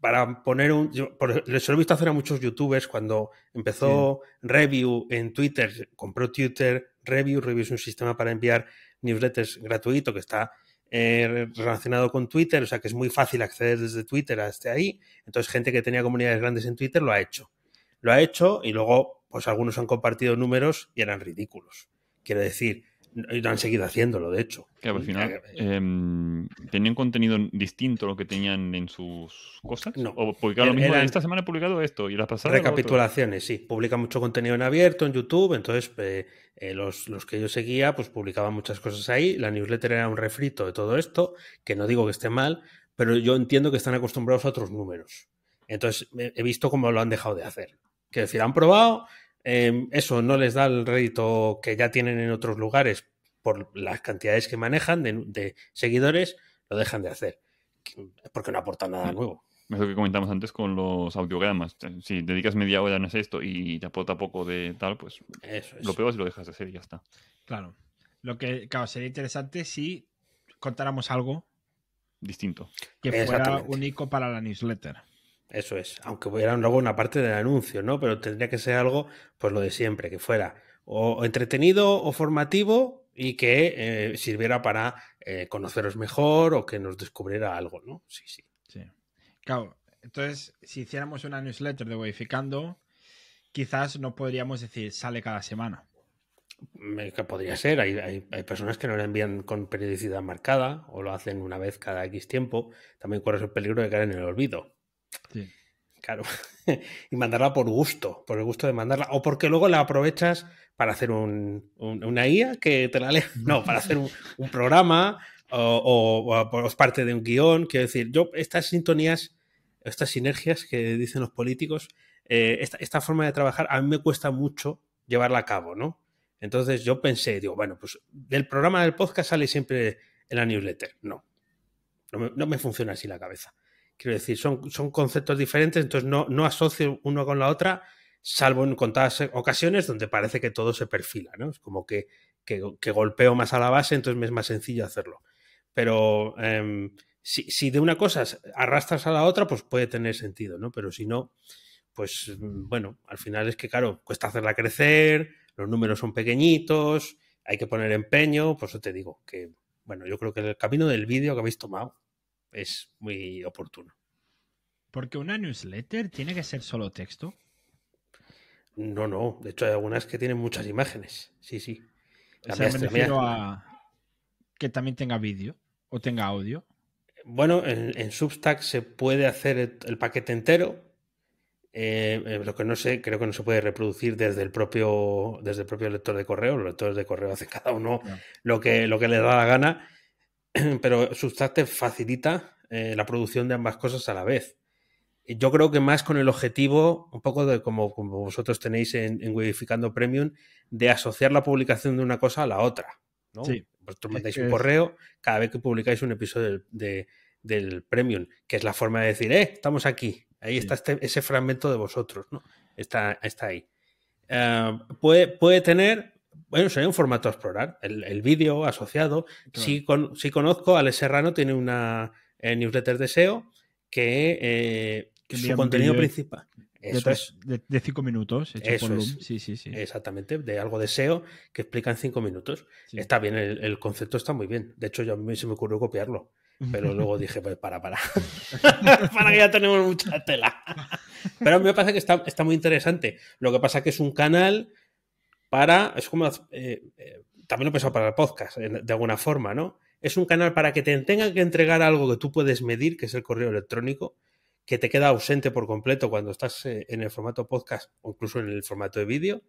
para poner un. Yo, por, les lo he visto hacer a muchos youtubers cuando empezó Review en Twitter, compró Twitter Review. Review es un sistema para enviar newsletters gratuito que está eh, relacionado con Twitter, o sea que es muy fácil acceder desde Twitter hasta ahí. Entonces, gente que tenía comunidades grandes en Twitter lo ha hecho. Lo ha hecho y luego, pues algunos han compartido números y eran ridículos. Quiero decir, han seguido haciéndolo, de hecho. Que al final em, tenían contenido distinto a lo que tenían en sus cosas. No. O publicaron lo mismo. Eran- Esta semana he publicado esto y la pasada. Recapitulaciones, sí. Publica mucho contenido en abierto en YouTube, entonces eh, eh, los, los que yo seguía pues publicaban muchas cosas ahí. La newsletter era un refrito de todo esto, que no digo que esté mal, pero yo entiendo que están acostumbrados a otros números. Entonces he he visto cómo lo han dejado de hacer. Quiero decir, han probado, eh, eso no les da el rédito que ya tienen en otros lugares por las cantidades que manejan de, de seguidores, lo dejan de hacer. Porque no aportan nada Mm. nuevo. Es lo que comentamos antes con los audiogramas. Si dedicas media hora en hacer esto y te aporta poco de tal, pues Eso lo peor es lo dejas de hacer y ya está. Claro. Lo que, claro, sería interesante si contáramos algo Distinto. que fuera único para la newsletter. Eso es, aunque hubiera luego una parte del anuncio, ¿no? Pero tendría que ser algo, pues lo de siempre, que fuera o entretenido o formativo y que eh, sirviera para eh, conoceros mejor o que nos descubriera algo, ¿no? Sí, sí. Sí. Claro, entonces, si hiciéramos una newsletter de Wodificando, quizás no podríamos decir sale cada semana. Que podría ser, hay, hay, hay personas que no la envían con periodicidad marcada o lo hacen una vez cada X tiempo. También corres el peligro de caer en el olvido. Claro. y mandarla por gusto, por el gusto de mandarla. O porque luego la aprovechas para hacer un, un- una IA que te la lea. No, para hacer un, programa o, o- parte de un guion. Quiero decir, yo estas sintonías, estas sinergias que dicen los políticos, eh, esta, forma de trabajar a mí me cuesta mucho llevarla a cabo, ¿no? Entonces yo pensé, digo, bueno, pues del programa del podcast sale siempre en la newsletter. No, no me funciona así la cabeza. Quiero decir, son, son conceptos diferentes, entonces no, no asocio uno con la otra, salvo en contadas ocasiones donde parece que todo se perfila, ¿no? Es como que, que, golpeo más a la base, entonces es más sencillo hacerlo. Pero em, si, si de una cosa arrastras a la otra, pues puede tener sentido, ¿no? Pero si no, pues bueno, al final es que, claro, cuesta hacerla crecer, los números son pequeñitos, hay que poner empeño, por eso te digo que, bueno, yo creo que el camino del vídeo que habéis tomado es muy oportuno. Porque una newsletter tiene que ser solo texto. No, no, de hecho hay algunas que tienen muchas imágenes, sí, sí. O sea, me refiero a que también tenga vídeo o tenga audio. Bueno, en, en Substack se puede hacer el, el paquete entero. eh, eh, lo que no sé, creo que no se puede reproducir desde el propio, desde el propio lector de correo. Los lectores de correo hacen cada uno No. lo que, lo que le da la gana. Pero Substack facilita eh, la producción de ambas cosas a la vez. Yo creo que más con el objetivo, un poco de como, como vosotros tenéis en, en Webificando Premium, de asociar la publicación de una cosa a la otra. ¿no? Sí. Vosotros mandáis un correo cada vez que publicáis un episodio del, de- del Premium, que es la forma de decir, eh, estamos aquí. Ahí Sí. está este- ese fragmento de vosotros, ¿no? Está, está ahí. Eh, puede, puede tener, bueno, sería un formato a explorar. El, el vídeo asociado. Claro. Sí, con, sí conozco, Alex Serrano tiene una eh, newsletter de SEO que eh, Que su contenido principal. De, tres- es, de- de cinco minutos, hecho Eso por es. Sí, sí, sí. exactamente, de algo de SEO que explica en cinco minutos. Sí. Está bien, el, el concepto está muy bien. De hecho, yo a mí se me ocurrió copiarlo. Pero luego dije, pues para, para. para que ya tenemos mucha tela. Pero a mí me parece que está, está muy interesante. Lo que pasa que es un canal para. Es como. eh, eh, también lo he pensado para el podcast, de alguna forma, ¿no? Es un canal para que te tengan que entregar algo que tú puedes medir, que es el correo electrónico, que te queda ausente por completo cuando estás eh, en el formato podcast o incluso en el formato de vídeo,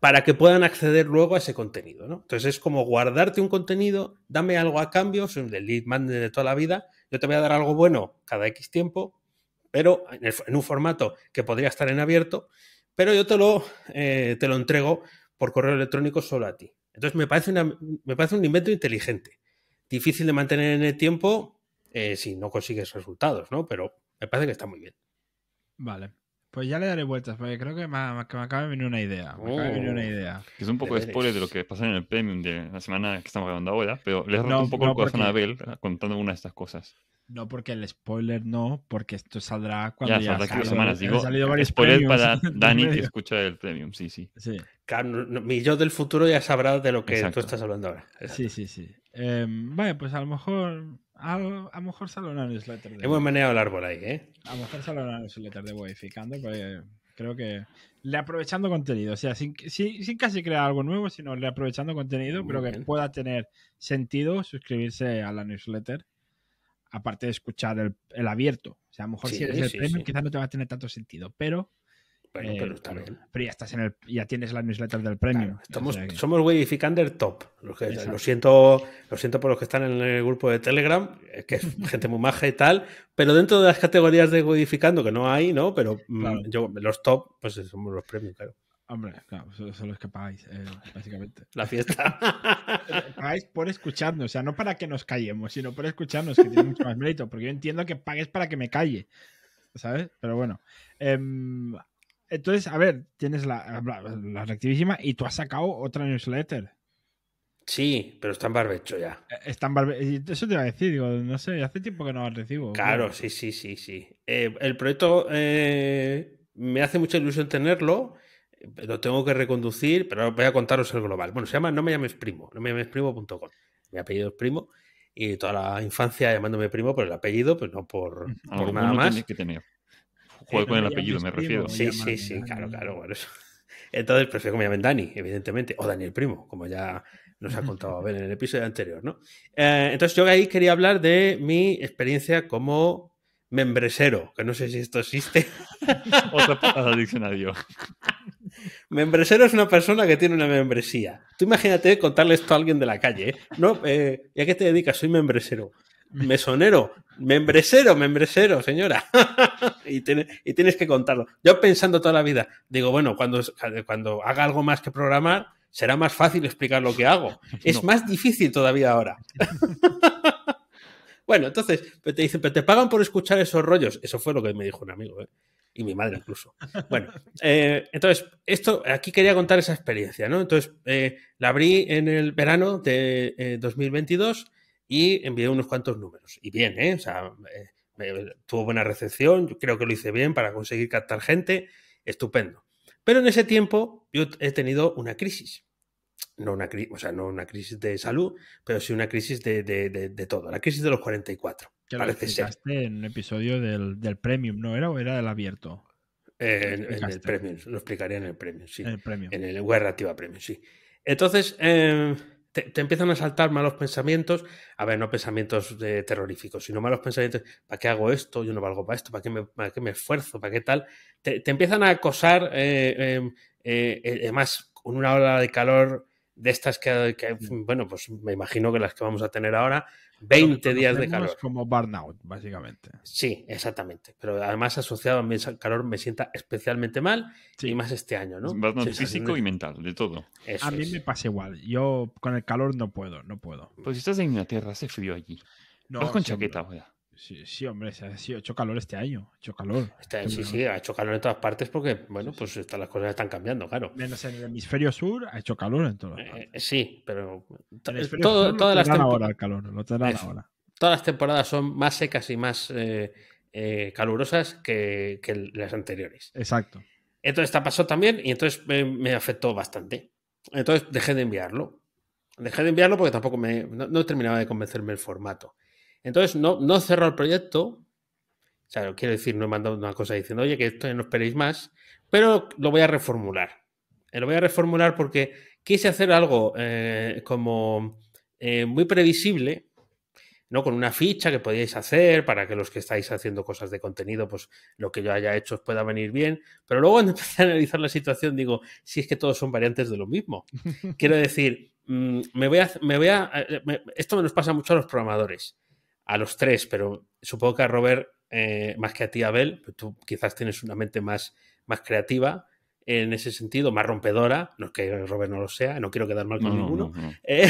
para que puedan acceder luego a ese contenido, ¿no? Entonces es como guardarte un contenido, dame algo a cambio, soy un lead magnet de toda la vida, yo te voy a dar algo bueno cada X tiempo, pero en, un formato que podría estar en abierto, pero yo te lo, te lo entrego por correo electrónico solo a ti. Entonces me parece, una- me parece un invento inteligente, difícil de mantener en el tiempo eh, si no consigues resultados, ¿no? Pero me parece que está muy bien. Vale. Pues ya le daré vueltas, porque creo que me, que me acaba de venir una idea. Me acaba de venir una Oh. idea. Es un poco de spoiler de lo que pasa en el premium de la semana que estamos grabando ahora, pero le he roto No, un poco no, el corazón a Abel contando una de estas cosas. No, porque el spoiler no, porque esto saldrá cuando Ya, ya, saldrá salga- semanas. Digo, salido varios spoiler para Dani que escucha el premium, sí, sí. Sí, Claro, mi yo del futuro ya sabrá de lo que Exacto. tú estás hablando ahora. sí, sí, sí. Eh, vale, pues a lo mejor a, lo a lo mejor sale una newsletter de Hemos meneado el árbol ahí, ¿eh? a lo mejor sale una newsletter de Wodificando, porque Creo que le aprovechando contenido, o sea, sin, sin, sin casi crear algo nuevo, sino le aprovechando contenido, Muy creo que pueda tener sentido suscribirse a la newsletter, aparte de escuchar el, el abierto. O sea, a lo mejor Sí, si eres el premium sí. quizás no te va a tener tanto sentido, pero, Bueno, eh, pero está pero, bien. pero ya estás en el, ya tienes la newsletter del premium. Claro, estamos, O sea que- somos Wedificander top. Lo, que- lo siento, lo siento por los que están en el grupo de Telegram, que es gente muy maja y tal, pero dentro de las categorías de Wedificando, que no hay, ¿no? Pero mm, Claro. yo, los top, pues somos los premium, claro. Hombre, claro, son los que pagáis, eh, básicamente. La fiesta. Pagáis por escucharnos, o sea, no para que nos callemos, sino por escucharnos, que tiene mucho más mérito, porque yo entiendo que pagues para que me calle, ¿sabes? Pero bueno. Em, entonces, a ver, tienes la, la, la reactivísima y tú has sacado otra newsletter. sí, pero está en barbecho ya. Eh, Está en barbe- y Eso te iba a decir, digo, no sé, hace tiempo que no la recibo. Claro, sí, sí, sí, sí. Eh, el proyecto eh, me hace mucha ilusión tenerlo. Eh, Lo tengo que reconducir, pero voy a contaros el global. Bueno, se llama No me llames primo, no me llames primo.com. Mi apellido es primo y toda la infancia llamándome primo por el apellido, pues no por, por Algo nada más. tiene que tener. Juego no con el me apellido, me primo. refiero. Sí, sí, sí, Dani. claro, claro, por eso. Entonces prefiero que me llamen Dani, evidentemente, o Daniel Primo, como ya nos ha contado Abel en el episodio anterior, ¿no? Eh, entonces yo ahí quería hablar de mi experiencia como membresero, que no sé si esto existe. Otra patada al diccionario. Membresero es una persona que tiene una membresía. Tú imagínate contarle esto a alguien de la calle, ¿eh? No, eh, ¿y a qué te dedicas? Soy membresero. Mesonero, membresero, membresero, señora. y, tiene- y tienes que contarlo. Yo pensando toda la vida, digo, bueno, cuando, cuando haga algo más que programar, será más fácil explicar lo que hago. Es No. más difícil todavía ahora. bueno, entonces, pero te dicen, pero te pagan por escuchar esos rollos. Eso fue lo que me dijo un amigo, ¿eh? Y mi madre incluso. Bueno, eh, entonces, esto, aquí quería contar esa experiencia, ¿no? Entonces, eh, la abrí en el verano de eh, 2022 y envié unos cuantos números. Y bien, ¿eh? O sea, eh, tuvo buena recepción, yo creo que lo hice bien para conseguir captar gente, estupendo. Pero en ese tiempo yo he tenido una crisis. No una, o sea, no una crisis de salud, pero sí una crisis de, de- de- de todo. La crisis de los 44. Que lo ser. en un episodio del, del premium, ¿no era? ¿O era del abierto? Eh, en, en el. Premium, lo explicaría en el Premium, sí. En el premium. En el web reactiva premium, sí. Entonces, eh, te, te empiezan a saltar malos pensamientos. A ver, no pensamientos de terroríficos, sino malos pensamientos. ¿Para qué hago esto? Yo no valgo para esto. ¿Para qué me, para qué me esfuerzo? ¿Para qué tal? Te, te empiezan a acosar, eh, eh, eh, eh, además, con una ola de calor de estas que, que, bueno, pues me imagino que las que vamos a tener ahora, 20 días de calor. Como burnout, básicamente. Sí, exactamente. Pero además asociado a mi calor me sienta especialmente mal Sí. y más este año, ¿no? Sensación físico de- y mental, de todo. Eso A mí es. me pasa igual. Yo con el calor no puedo, no puedo. Pues si estás en Inglaterra, hace frío allí. No, Vas con chaqueta. Sí, sí, hombre, sí, ha hecho calor este año. Ha hecho calor. Está- sí, sí, ha hecho calor en todas partes porque, bueno, pues estas las cosas están cambiando, claro. Menos en el hemisferio sur ha hecho calor en todas Eh, partes. eh, sí, pero todo- sur todas, las ahora el calor, lo tendrán ahora. todas las temporadas son más secas y más eh, eh, calurosas que, que las anteriores. Exacto. Entonces, esta pasó también y entonces me, me afectó bastante. Entonces dejé de enviarlo. Dejé de enviarlo porque tampoco me, no, no terminaba de convencerme el formato. Entonces no, no cerró el proyecto. O sea, quiero decir, no he mandado una cosa diciendo, oye, que esto ya no esperéis más, pero lo voy a reformular. Eh, Lo voy a reformular porque quise hacer algo eh, como eh, muy previsible, ¿no? Con una ficha que podíais hacer para que los que estáis haciendo cosas de contenido, pues lo que yo haya hecho os pueda venir bien. Pero luego cuando empecé a analizar la situación, digo, si es que todos son variantes de lo mismo. Quiero decir, mm, me voy a, me voy a, me- esto me nos pasa mucho a los programadores, a los tres, pero supongo que a Robert, eh, más que a ti, Abel, pues tú quizás tienes una mente más, más creativa en ese sentido, más rompedora, no es que Robert no lo sea, no quiero quedar mal con No, no, ninguno. no, no. Eh,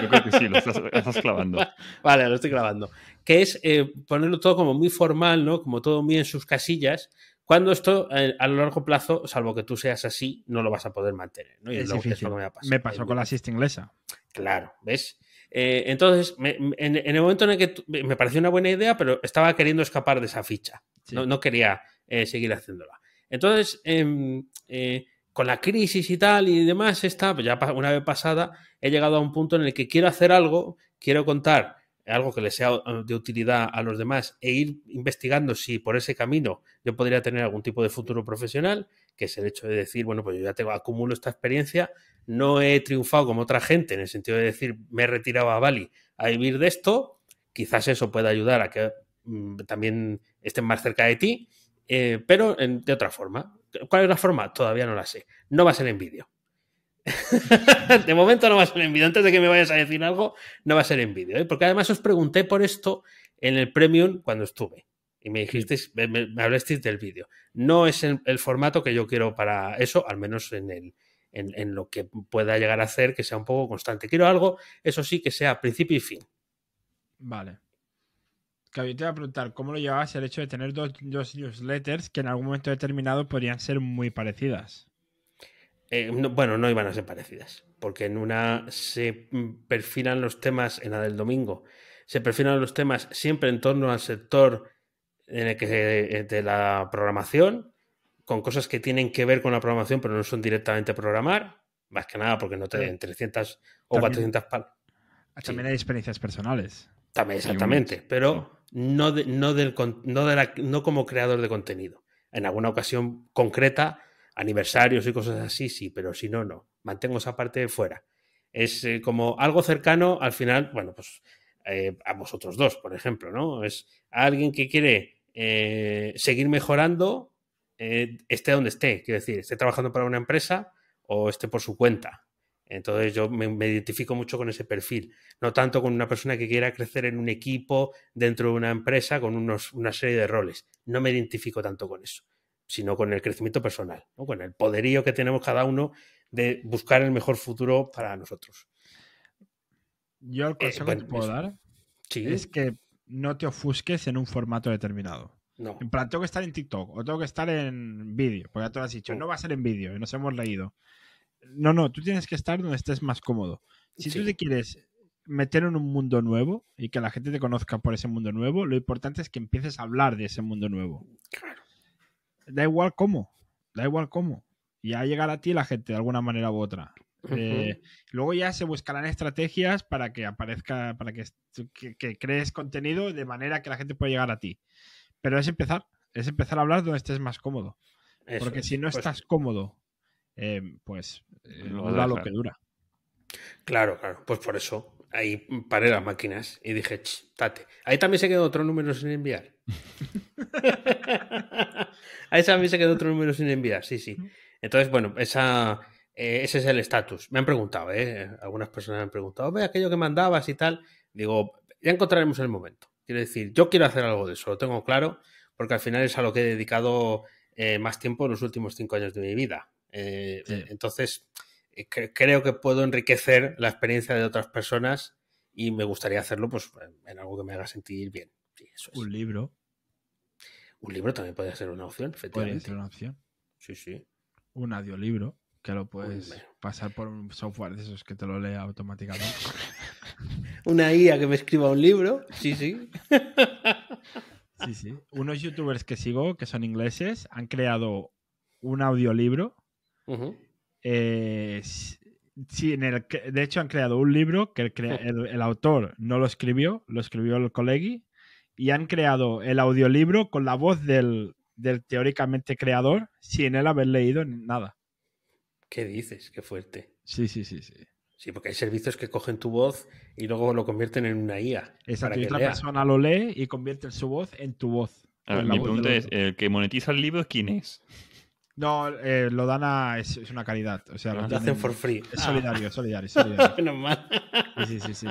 Yo creo que sí, lo estás, lo estás clavando. Vale, lo estoy grabando. Que es eh, ponerlo todo como muy formal, ¿no? Como todo muy en sus casillas. Cuando esto, eh, a lo largo plazo, salvo que tú seas así, no lo vas a poder mantener. ¿no? Y Es lo- difícil. lo que me ha pasado. Me pasó Es con la sista inglesa. Claro, ¿ves? Eh, entonces, me- en, en el momento en el que me pareció una buena idea, pero estaba queriendo escapar de esa ficha. Sí. No, no quería eh, seguir haciéndola. Entonces, em, eh, con la crisis y tal y demás, esta, pues ya una vez pasada, he llegado a un punto en el que quiero hacer algo, quiero contar algo que le sea de utilidad a los demás e ir investigando si por ese camino yo podría tener algún tipo de futuro profesional, que es el hecho de decir, bueno, pues yo ya tengo, acumulo esta experiencia, no he triunfado como otra gente, en el sentido de decir, me he retirado a Bali a vivir de esto, quizás eso pueda ayudar a que mm, también estén más cerca de ti, eh, pero de otra forma. ¿Cuál es la forma? Todavía no la sé. No va a ser en vídeo. de momento no va a ser en vídeo. Antes de que me vayas a decir algo, no va a ser en vídeo. ¿eh? Porque además os pregunté por esto en el Premium cuando estuve. Y me dijisteis, me, me hablasteis del vídeo. No es el, el, formato que yo quiero para eso, al menos en, el, en, en, lo que pueda llegar a hacer, que sea un poco constante. Quiero algo, eso sí, que sea principio y fin. Vale. Que te iba a preguntar, ¿cómo lo llevabas el hecho de tener dos, dos newsletters que en algún momento determinado podrían ser muy parecidas? Eh, no, bueno, no iban a ser parecidas, porque en una se perfilan los temas, en la del domingo, se perfilan los temas siempre en torno al sector en el que, de la programación, con cosas que tienen que ver con la programación, pero no son directamente programar, más que nada porque no te den 300 o también, 400 pal. También sí. hay experiencias personales. También, exactamente, pero no, de, no, del, no, de la, no como creador de contenido. En alguna ocasión concreta aniversarios y cosas así, sí, pero si no, no. Mantengo esa parte fuera. Es eh, como algo cercano, al final, bueno, pues eh, a vosotros dos, por ejemplo, ¿no? Es alguien que quiere eh, seguir mejorando, eh, esté donde esté, quiero decir, esté trabajando para una empresa o esté por su cuenta. Entonces yo me, me, identifico mucho con ese perfil, no tanto con una persona que quiera crecer en un equipo dentro de una empresa con unos, una serie de roles. No me identifico tanto con eso sino con el crecimiento personal, ¿no? con el poderío que tenemos cada uno de buscar el mejor futuro para nosotros. Yo el consejo eh, bueno, que te puedo dar sí. es que no te ofusques en un formato determinado. No. En plan, tengo que estar en TikTok o tengo que estar en vídeo, porque ya te lo has dicho, no va a ser en vídeo, nos hemos leído. No, no, tú tienes que estar donde estés más cómodo. Si sí. tú te quieres meter en un mundo nuevo y que la gente te conozca por ese mundo nuevo, lo importante es que empieces a hablar de ese mundo nuevo. Claro da igual cómo, da igual cómo. Ya llegará a ti la gente de alguna manera u otra. Uh -huh. eh, luego ya se buscarán estrategias para que aparezca, para que, que, que, crees contenido de manera que la gente pueda llegar a ti. Pero es empezar, es empezar a hablar donde estés más cómodo. Eso Porque si no pues... estás cómodo, eh, pues eh, dura lo que dura. Claro, claro, pues por eso ahí paré las máquinas y dije, tate. Ahí también se quedó otro número sin enviar. Ahí también se quedó otro número sin enviar, sí, sí. Entonces, bueno, esa, eh, ese es el estatus. Me han preguntado, ¿eh? Algunas personas me han preguntado, ve aquello que mandabas y tal. Digo, ya encontraremos el momento. Quiero decir, yo quiero hacer algo de eso, lo tengo claro, porque al final es a lo que he dedicado eh, más tiempo en los últimos cinco años de mi vida. Eh, sí. Entonces, creo que puedo enriquecer la experiencia de otras personas y me gustaría hacerlo pues, en algo que me haga sentir bien. Sí, eso es. Un libro. Un libro también podría ser una opción, efectivamente. Puede ser una opción. Sí, sí. Un audiolibro que lo puedes Uy, pasar por un software de esos que te lo lea automáticamente. una IA que me escriba un libro, sí, sí. sí, sí. Unos youtubers que sigo, que son ingleses, han creado un audiolibro. Uh -huh. eh, sí, en el que, de hecho han creado un libro que el, el, el, autor no lo escribió, lo escribió el colegi y han creado el audiolibro con la voz del, del teóricamente creador sin él haber leído nada. ¿Qué dices? Qué fuerte. Sí, sí, sí, sí. Sí, porque hay servicios que cogen tu voz y luego lo convierten en una IA. Exacto, y otra lea. persona lo lee y convierte su voz en tu voz. Ver, mi voz pregunta es, ¿el que monetiza el libro quién es? No, eh, lo dan a. Es, es, una caridad. O sea, lo, lo hacen for free. Es solidario, ah. solidario, solidario. Menos mal. Sí, sí, sí.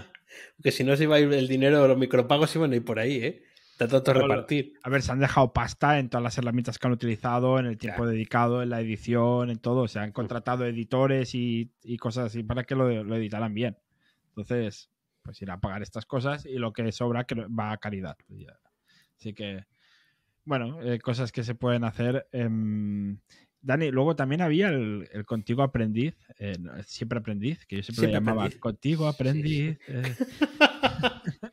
Porque si no se iba a ir el dinero de los micropagos, iban a ir por ahí, ¿eh? Está todo a repartir. A ver, se han dejado pasta en todas las herramientas que han utilizado, en el tiempo claro. dedicado, en la edición, en todo. O sea, han contratado editores y, y cosas así para que lo, lo, editaran bien. Entonces, pues ir a pagar estas cosas y lo que sobra que va a caridad. Así que, bueno, eh, cosas que se pueden hacer. Eh, Dani, luego también había el, el Contigo Aprendiz, eh, siempre aprendiz, que yo siempre, siempre llamaba aprendiz. Contigo Aprendiz. Sí.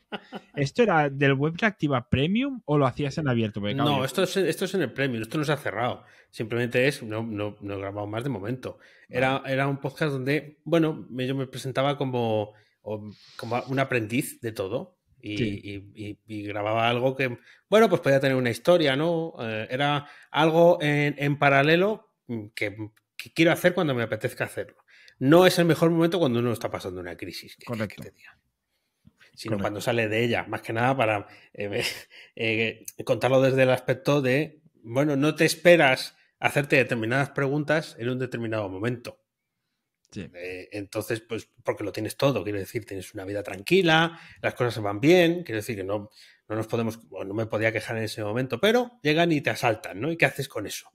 ¿Esto era del web reactiva premium o lo hacías en abierto? Porque, no, esto es, esto es en el premium, esto no se ha cerrado. Simplemente es, no, no, no he grabado más de momento. Era, era un podcast donde, bueno, yo me presentaba como, como un aprendiz de todo. Y, Sí. y- y- y grababa algo que, bueno, pues podía tener una historia, ¿no? Eh, era algo en, en paralelo que, que quiero hacer cuando me apetezca hacerlo. No es el mejor momento cuando uno está pasando una crisis. que Correcto. te diga. Sino Correcto. cuando sale de ella, más que nada para eh, eh, contarlo desde el aspecto de, bueno, no te esperas hacerte determinadas preguntas en un determinado momento. Sí. Eh, entonces, pues, porque lo tienes todo, quiero decir, tienes una vida tranquila, las cosas se van bien, quiero decir que no, no nos podemos, no me podía quejar en ese momento, pero llegan y te asaltan, ¿no? ¿Y qué haces con eso?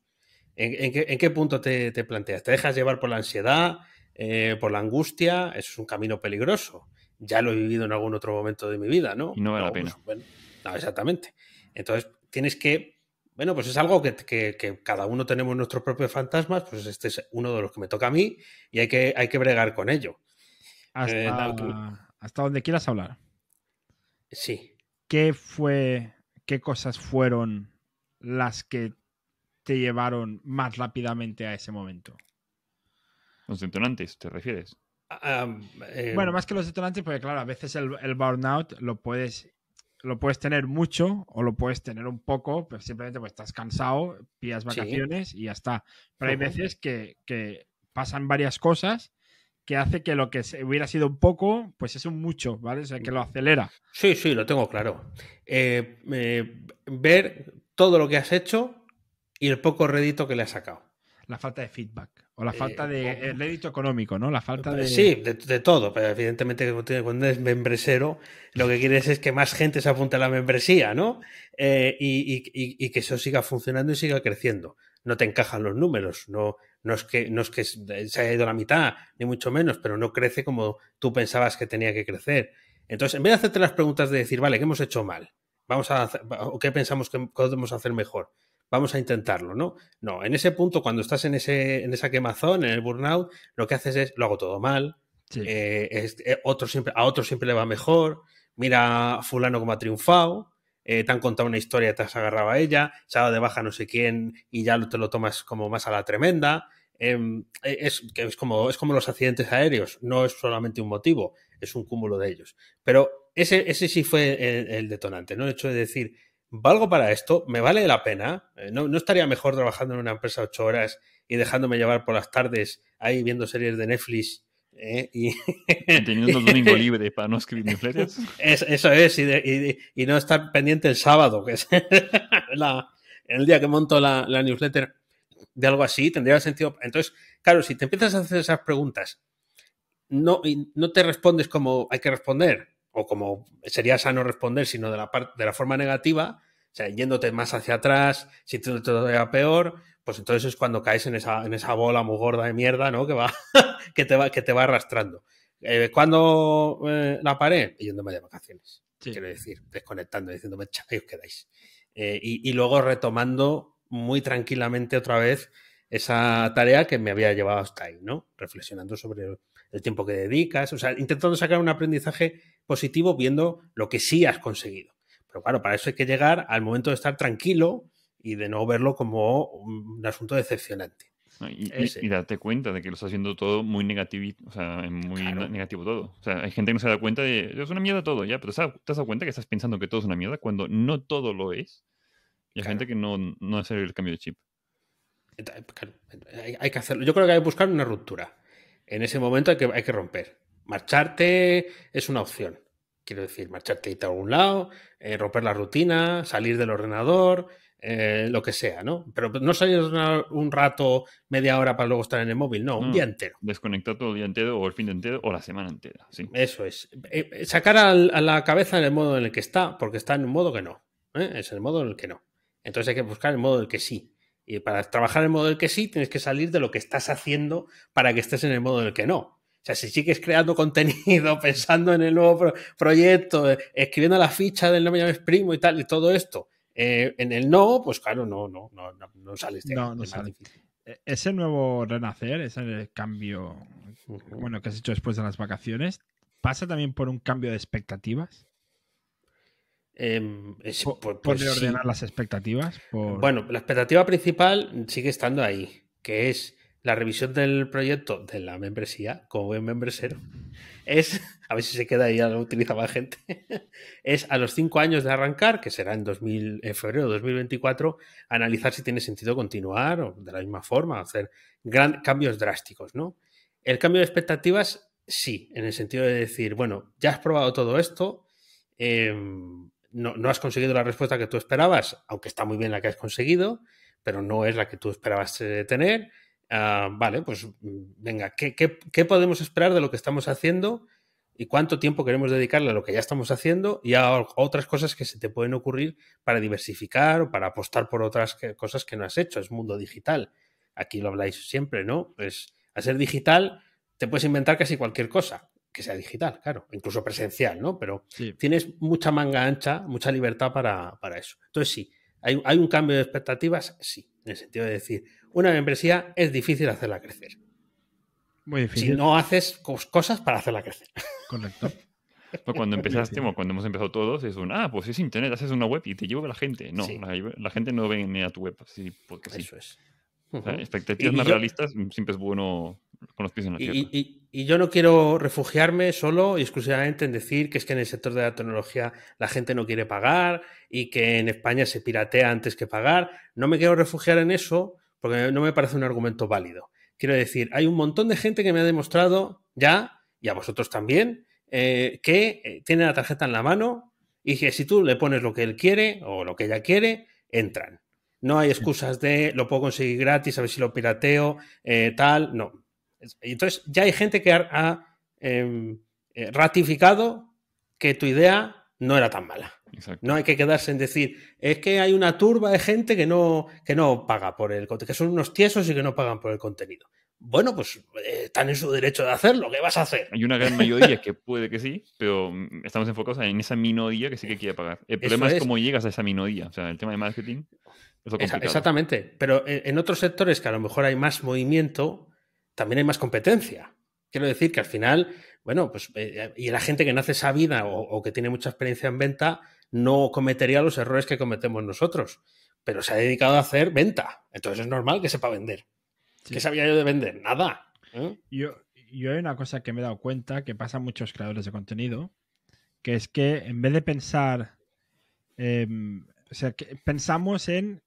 ¿En, en qué, en qué punto te, te planteas? ¿Te dejas llevar por la ansiedad, eh, por la angustia? Eso es un camino peligroso. Ya lo he vivido en algún otro momento de mi vida, ¿no? Y no vale la pues, pena. bueno, no, exactamente. Entonces, tienes que bueno, pues es algo que, que- que cada uno tenemos nuestros propios fantasmas, pues este es uno de los que me toca a mí y hay que, hay que bregar con ello. Hasta, Eh, hasta donde quieras hablar. Sí. ¿Qué fue, qué cosas fueron las que te llevaron más rápidamente a ese momento? Los detonantes, ¿te refieres? Ah, eh, Bueno, más que los detonantes, porque claro, a veces el, el burnout lo puedes, lo puedes tener mucho o lo puedes tener un poco, pero simplemente pues estás cansado, pillas Sí. vacaciones y ya está. Pero hay veces que, que pasan varias cosas que hace que lo que hubiera sido un poco, pues es un mucho, ¿vale? O sea, que lo acelera. Sí, sí, lo tengo claro. Eh, eh, ver todo lo que has hecho y el poco rédito que le has sacado. La falta de feedback o la Eh, falta de o- el rédito económico, ¿no? La falta de... Sí, de, de todo, pero evidentemente cuando eres membresero, lo que quieres es que más gente se apunte a la membresía, ¿no? Eh, y, y- y- y que eso siga funcionando y siga creciendo. No te encajan los números, no, no, es que, no es que se haya ido a la mitad, ni mucho menos, pero no crece como tú pensabas que tenía que crecer. Entonces, en vez de hacerte las preguntas de decir, vale, ¿qué hemos hecho mal? Vamos a hacer- o qué pensamos que podemos hacer mejor. Vamos a intentarlo, ¿no? No, en ese punto, cuando estás en, ese, en esa quemazón, en el burnout, lo que haces es, lo hago todo mal, Sí. eh, es- eh, otro siempre, a otro siempre le va mejor, mira a fulano como ha triunfado, eh, te han contado una historia, te has agarrado a ella, se ha dado de baja no sé quién y ya te lo tomas como más a la tremenda. Em, es, es, como, es como los accidentes aéreos, no es solamente un motivo, es un cúmulo de ellos. Pero ese, ese sí fue el, el detonante, ¿no? El hecho de decir, valgo para esto, me vale la pena, Eh, no, no estaría mejor trabajando en una empresa ocho horas y dejándome llevar por las tardes ahí viendo series de Netflix ¿eh? y, Teniendo el domingo libre para no escribir newsletters. es- eso es, y, de- y- y no estar pendiente el sábado, que es la- el día que monto la, la newsletter de algo así, tendría sentido. Entonces, claro, si te empiezas a hacer esas preguntas, no, y no te respondes como hay que responder, o como sería sano responder, sino de la, de la forma negativa, o sea, yéndote más hacia atrás, si te todavía peor, pues entonces es cuando caes en esa, en esa bola muy gorda de mierda, ¿no? Que va, que te va, que te va arrastrando. Eh, ¿Cuándo eh, la paré? Yéndome de vacaciones. Sí. Quiero decir, desconectando, diciéndome, "Cha, ahí os quedáis. Eh, y, y luego retomando muy tranquilamente otra vez esa tarea que me había llevado hasta ahí, ¿no? Reflexionando sobre el tiempo que dedicas, o sea, intentando sacar un aprendizaje positivo viendo lo que sí has conseguido. Pero claro, para eso hay que llegar al momento de estar tranquilo y de no verlo como un asunto decepcionante. Y, y- darte cuenta de que lo estás haciendo todo muy negativo, o sea, muy Claro. negativo todo. O sea, hay gente que no se da cuenta de, es una mierda todo, ya, pero ¿te has dado cuenta que estás pensando que todo es una mierda cuando no todo lo es? Y hay Claro. gente que no, no hace el cambio de chip. Entonces, claro, hay, hay que hacerlo. Yo creo que hay que buscar una ruptura. En ese momento hay que, hay que romper. Marcharte es una opción. Quiero decir, marcharte y irte a algún lado, eh, romper la rutina, salir del ordenador, eh, lo que sea, ¿no? Pero no salir una- un rato, media hora para luego estar en el móvil, no, un No. día entero. Desconectar todo el día entero, o el fin de entero, o la semana entera. Sí. Eso es. Eh, sacar al- a la cabeza en el modo en el que está, porque está en un modo que no. Es el modo en el que no. Entonces hay que buscar el modo en el que sí. Y para trabajar en el modo en el que sí, tienes que salir de lo que estás haciendo para que estés en el modo en el que no. O sea, si sigues creando contenido, pensando en el nuevo pro- proyecto, eh, escribiendo la ficha del no me llames primo y tal, y todo esto, eh, en el no, pues claro, no, no, no, no, no sales de No, no difícil. E- Ese nuevo renacer, ese cambio bueno, que has hecho después de las vacaciones, ¿pasa también por un cambio de expectativas? Es- Por, por pues sí. reordenar las expectativas. Por... Bueno, la expectativa principal sigue estando ahí, que es la revisión del proyecto de la membresía, como buen membresero, es, a ver si se queda ahí, ya lo utiliza más gente, es a los cinco años de arrancar, que será en, 2000, en febrero de 2024, analizar si tiene sentido continuar o de la misma forma, hacer gran, cambios drásticos, ¿no? El cambio de expectativas, sí, en el sentido de decir, bueno, ya has probado todo esto, eh, no, no has conseguido la respuesta que tú esperabas, aunque está muy bien la que has conseguido, pero no es la que tú esperabas eh, tener Ah, vale, pues mm, venga, ¿qué, podemos esperar de lo que estamos haciendo y cuánto tiempo queremos dedicarle a lo que ya estamos haciendo y a otras cosas que se te pueden ocurrir para diversificar o para apostar por otras cosas que no has hecho? Es mundo digital. Aquí lo habláis siempre, ¿no? Pues a ser digital te puedes inventar casi cualquier cosa que sea digital, claro, incluso presencial, ¿no? Pero tienes mucha manga ancha, mucha libertad para, eso. Entonces sí, hay, hay un cambio de expectativas, sí, en el sentido de decir, una membresía es difícil hacerla crecer. Muy difícil. Si no haces cosas para hacerla crecer. Correcto. Pues cuando empezaste, cuando hemos empezado todos, es un, ah, pues es internet, haces una web y te lleva la gente. No, la, gente no viene a tu web, sí, porque sí. Eso es. expectativas más realistas siempre es bueno con los pies en la tierra. Y, y, yo no quiero refugiarme solo y exclusivamente en decir que es que en el sector de la tecnología la gente no quiere pagar y que en España se piratea antes que pagar. No me quiero refugiar en eso porque no me parece un argumento válido. Quiero decir, hay un montón de gente que me ha demostrado ya, y a vosotros también, eh, que eh, tiene la tarjeta en la mano y que si tú le pones lo que él quiere o lo que ella quiere, entran. No hay excusas de lo puedo conseguir gratis, a ver si lo pirateo, eh, tal, no. Entonces, ya hay gente que ha em, ratificado que tu idea no era tan mala. No hay que quedarse en decir, es que hay una turba de gente que no, que no paga por el contenido, que son unos tiesos y que no pagan por el contenido. Bueno, pues eh, están en su derecho de hacerlo, ¿qué vas a hacer? Hay una gran mayoría que puede que sí, pero mm, estamos enfocados en esa minoría que sí que quiere pagar. El problema es, cómo llegas a esa minoría, o sea, el tema de marketing es lo complicado. Exactamente, pero en otros sectores que a lo mejor hay más movimiento, también hay más competencia. Quiero decir que al final, bueno, pues eh, y la gente que nace esa vida o que tiene mucha experiencia en venta, no cometería los errores que cometemos nosotros, pero se ha dedicado a hacer venta. Entonces es normal que sepa vender. ¿Qué sabía yo de vender? Nada. ¿eh? Yo, yo hay una cosa que me he dado cuenta que pasa a muchos creadores de contenido, que es que en vez de pensar, em, o sea, que pensamos en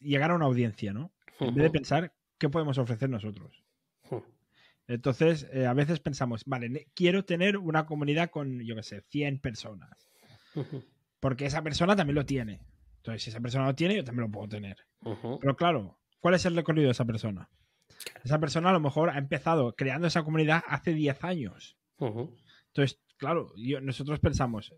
llegar a una audiencia, ¿no? En vez de pensar qué podemos ofrecer nosotros. Entonces, eh, a veces pensamos, vale, quiero tener una comunidad con, yo qué sé, 100 personas. Porque esa persona también lo tiene. Entonces, si esa persona lo tiene, yo también lo puedo tener. Pero claro, ¿cuál es el recorrido de esa persona? Esa persona a lo mejor ha empezado creando esa comunidad hace 10 años. Entonces, claro, nosotros pensamos,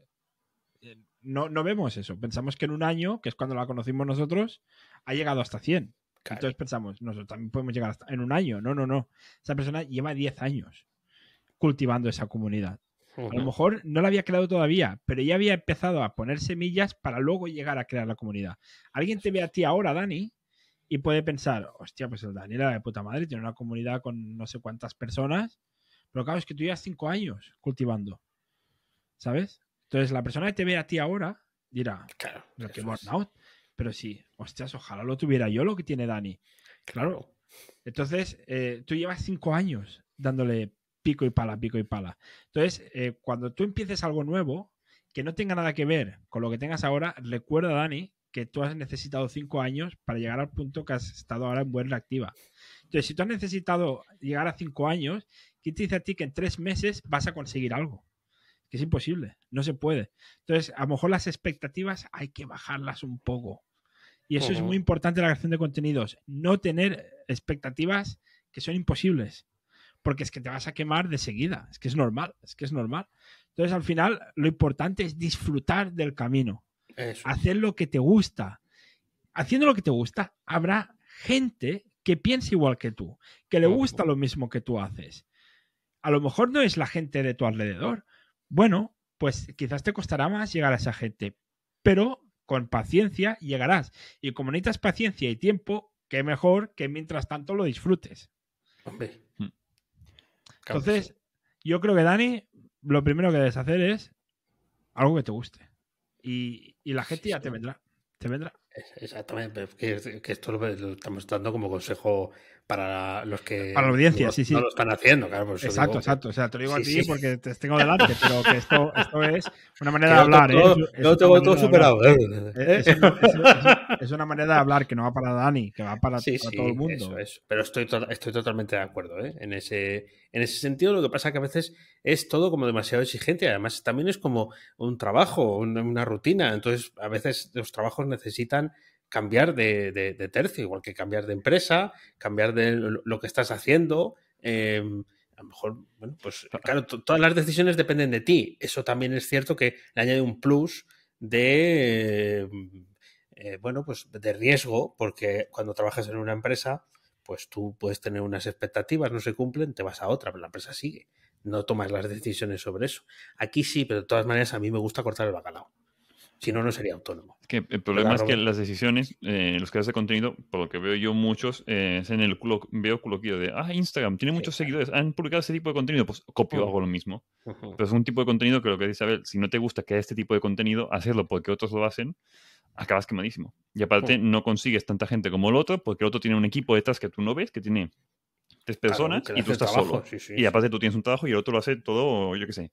eh, no, no vemos eso. Pensamos que en un año, que es cuando la conocimos nosotros, ha llegado hasta 100. Entonces pensamos, nosotros también podemos llegar hasta en un año. No, no, no. Esa persona lleva 10 años cultivando esa comunidad. A lo mejor no la había creado todavía, pero ya había empezado a poner semillas para luego llegar a crear la comunidad. Alguien te ve a ti ahora, Dani, y puede pensar, hostia, pues el Dani era de puta madre, tiene una comunidad con no sé cuántas personas, pero claro, es que tú llevas cinco años cultivando, ¿sabes? Entonces la persona que te ve a ti ahora dirá, claro, que pero sí, hostias, ojalá lo tuviera yo lo que tiene Dani. Claro. Entonces, eh, tú llevas cinco años dándole pico y pala, pico y pala. Entonces, eh, cuando tú empieces algo nuevo, que no tenga nada que ver con lo que tengas ahora, recuerda, Dani, que tú has necesitado cinco años para llegar al punto que has estado ahora en buena reactiva. Entonces, si tú has necesitado llegar a cinco años, ¿quién te dice a ti que en tres meses vas a conseguir algo? Que es imposible, no se puede. Entonces, a lo mejor las expectativas hay que bajarlas un poco. Y eso es muy importante en la creación de contenidos. No tener expectativas que son imposibles porque es que te vas a quemar de seguida. Es que es normal, es que es normal. Entonces, al final, lo importante es disfrutar del camino. Hacer lo que te gusta. Haciendo lo que te gusta, habrá gente que piense igual que tú, que le gusta lo mismo que tú haces. A lo mejor no es la gente de tu alrededor. Bueno, pues quizás te costará más llegar a esa gente, pero con paciencia llegarás. Y como necesitas paciencia y tiempo, qué mejor que mientras tanto lo disfrutes. Hombre. Entonces, yo creo que Dani, lo primero que debes hacer es algo que te guste. Y, la gente ya te vendrá. Te vendrá. Exactamente, que, que esto lo, estamos dando como consejo para los que para la audiencia, no, sí, sí. no lo están haciendo, claro. exacto, digo, exacto. O sea, te lo digo Sí, a ti sí. porque te tengo delante, pero que esto, esto es una manera que de hablar. tengo, ¿eh? Es- es tengo todo superado. ¿eh? Es, es una, es- es- es manera de hablar que no va para Dani, que va para, Sí, para sí, todo el mundo. eso es. Pero estoy, to- estoy totalmente de acuerdo ¿eh? en, ese, en ese sentido. Lo que pasa que a veces es todo como demasiado exigente además también es como un trabajo, una, una rutina. Entonces, a veces los trabajos necesitan cambiar de, de- de tercio, igual que cambiar de empresa, cambiar de lo que estás haciendo. eh, a lo mejor, bueno, pues claro, to- todas las decisiones dependen de ti. Eso también es cierto que le añade un plus de, eh, eh, bueno, pues de riesgo, porque cuando trabajas en una empresa, pues tú puedes tener unas expectativas, no se cumplen, te vas a otra, pero la empresa sigue. No tomas las decisiones sobre eso. Aquí sí, pero de todas maneras a mí me gusta cortar el bacalao. Si no, no sería autónomo. Es que el problema es que las decisiones, eh, los creadores de contenido, por lo que veo yo muchos, eh, es en el culo, veo coloquio de, ah, Instagram, tiene muchos seguidores, han publicado ese tipo de contenido, pues copio, Mm. hago lo mismo. Pero es un tipo de contenido que lo que dice Abel, si no te gusta que este tipo de contenido, hacerlo porque otros lo hacen, acabas quemadísimo. Y aparte Mm. no consigues tanta gente como el otro, porque el otro tiene un equipo detrás que tú no ves, que tiene tres personas que y tú estás trabajo, solo. sí, sí, y aparte tú tienes un trabajo y el otro lo hace todo, yo qué sé.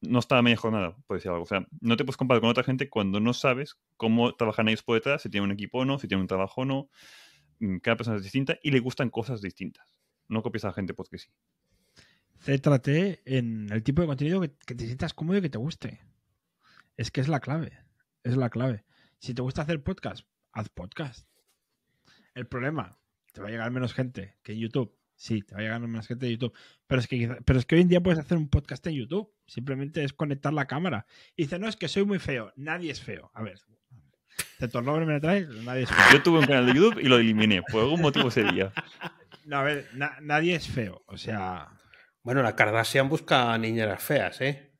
No está media jornada, por decir algo. O sea, no te puedes comparar con otra gente cuando no sabes cómo trabajan ellos por detrás, si tienen un equipo o no, si tienen un trabajo o no. Mm, Cada persona es distinta y le gustan cosas distintas. No copies a la gente porque sí. Céntrate en el tipo de contenido que, que te sientas cómodo y que te guste. Es que es la clave. Es la clave. Si te gusta hacer podcast, haz podcast. El problema, te va a llegar menos gente que en YouTube. Sí, te va a llegar menos gente de YouTube. Pero es que, pero es que hoy en día puedes hacer un podcast en YouTube. Simplemente es conectar la cámara. Y dice, no, es que soy muy feo. Nadie es feo. A ver. ¿Te torno me traes? Nadie es feo. Yo tuve un canal de YouTube y lo eliminé. Por algún motivo ese día. No, a ver, na- nadie es feo. O sea, Bueno, la Kardashian busca niñeras feas, ¿eh?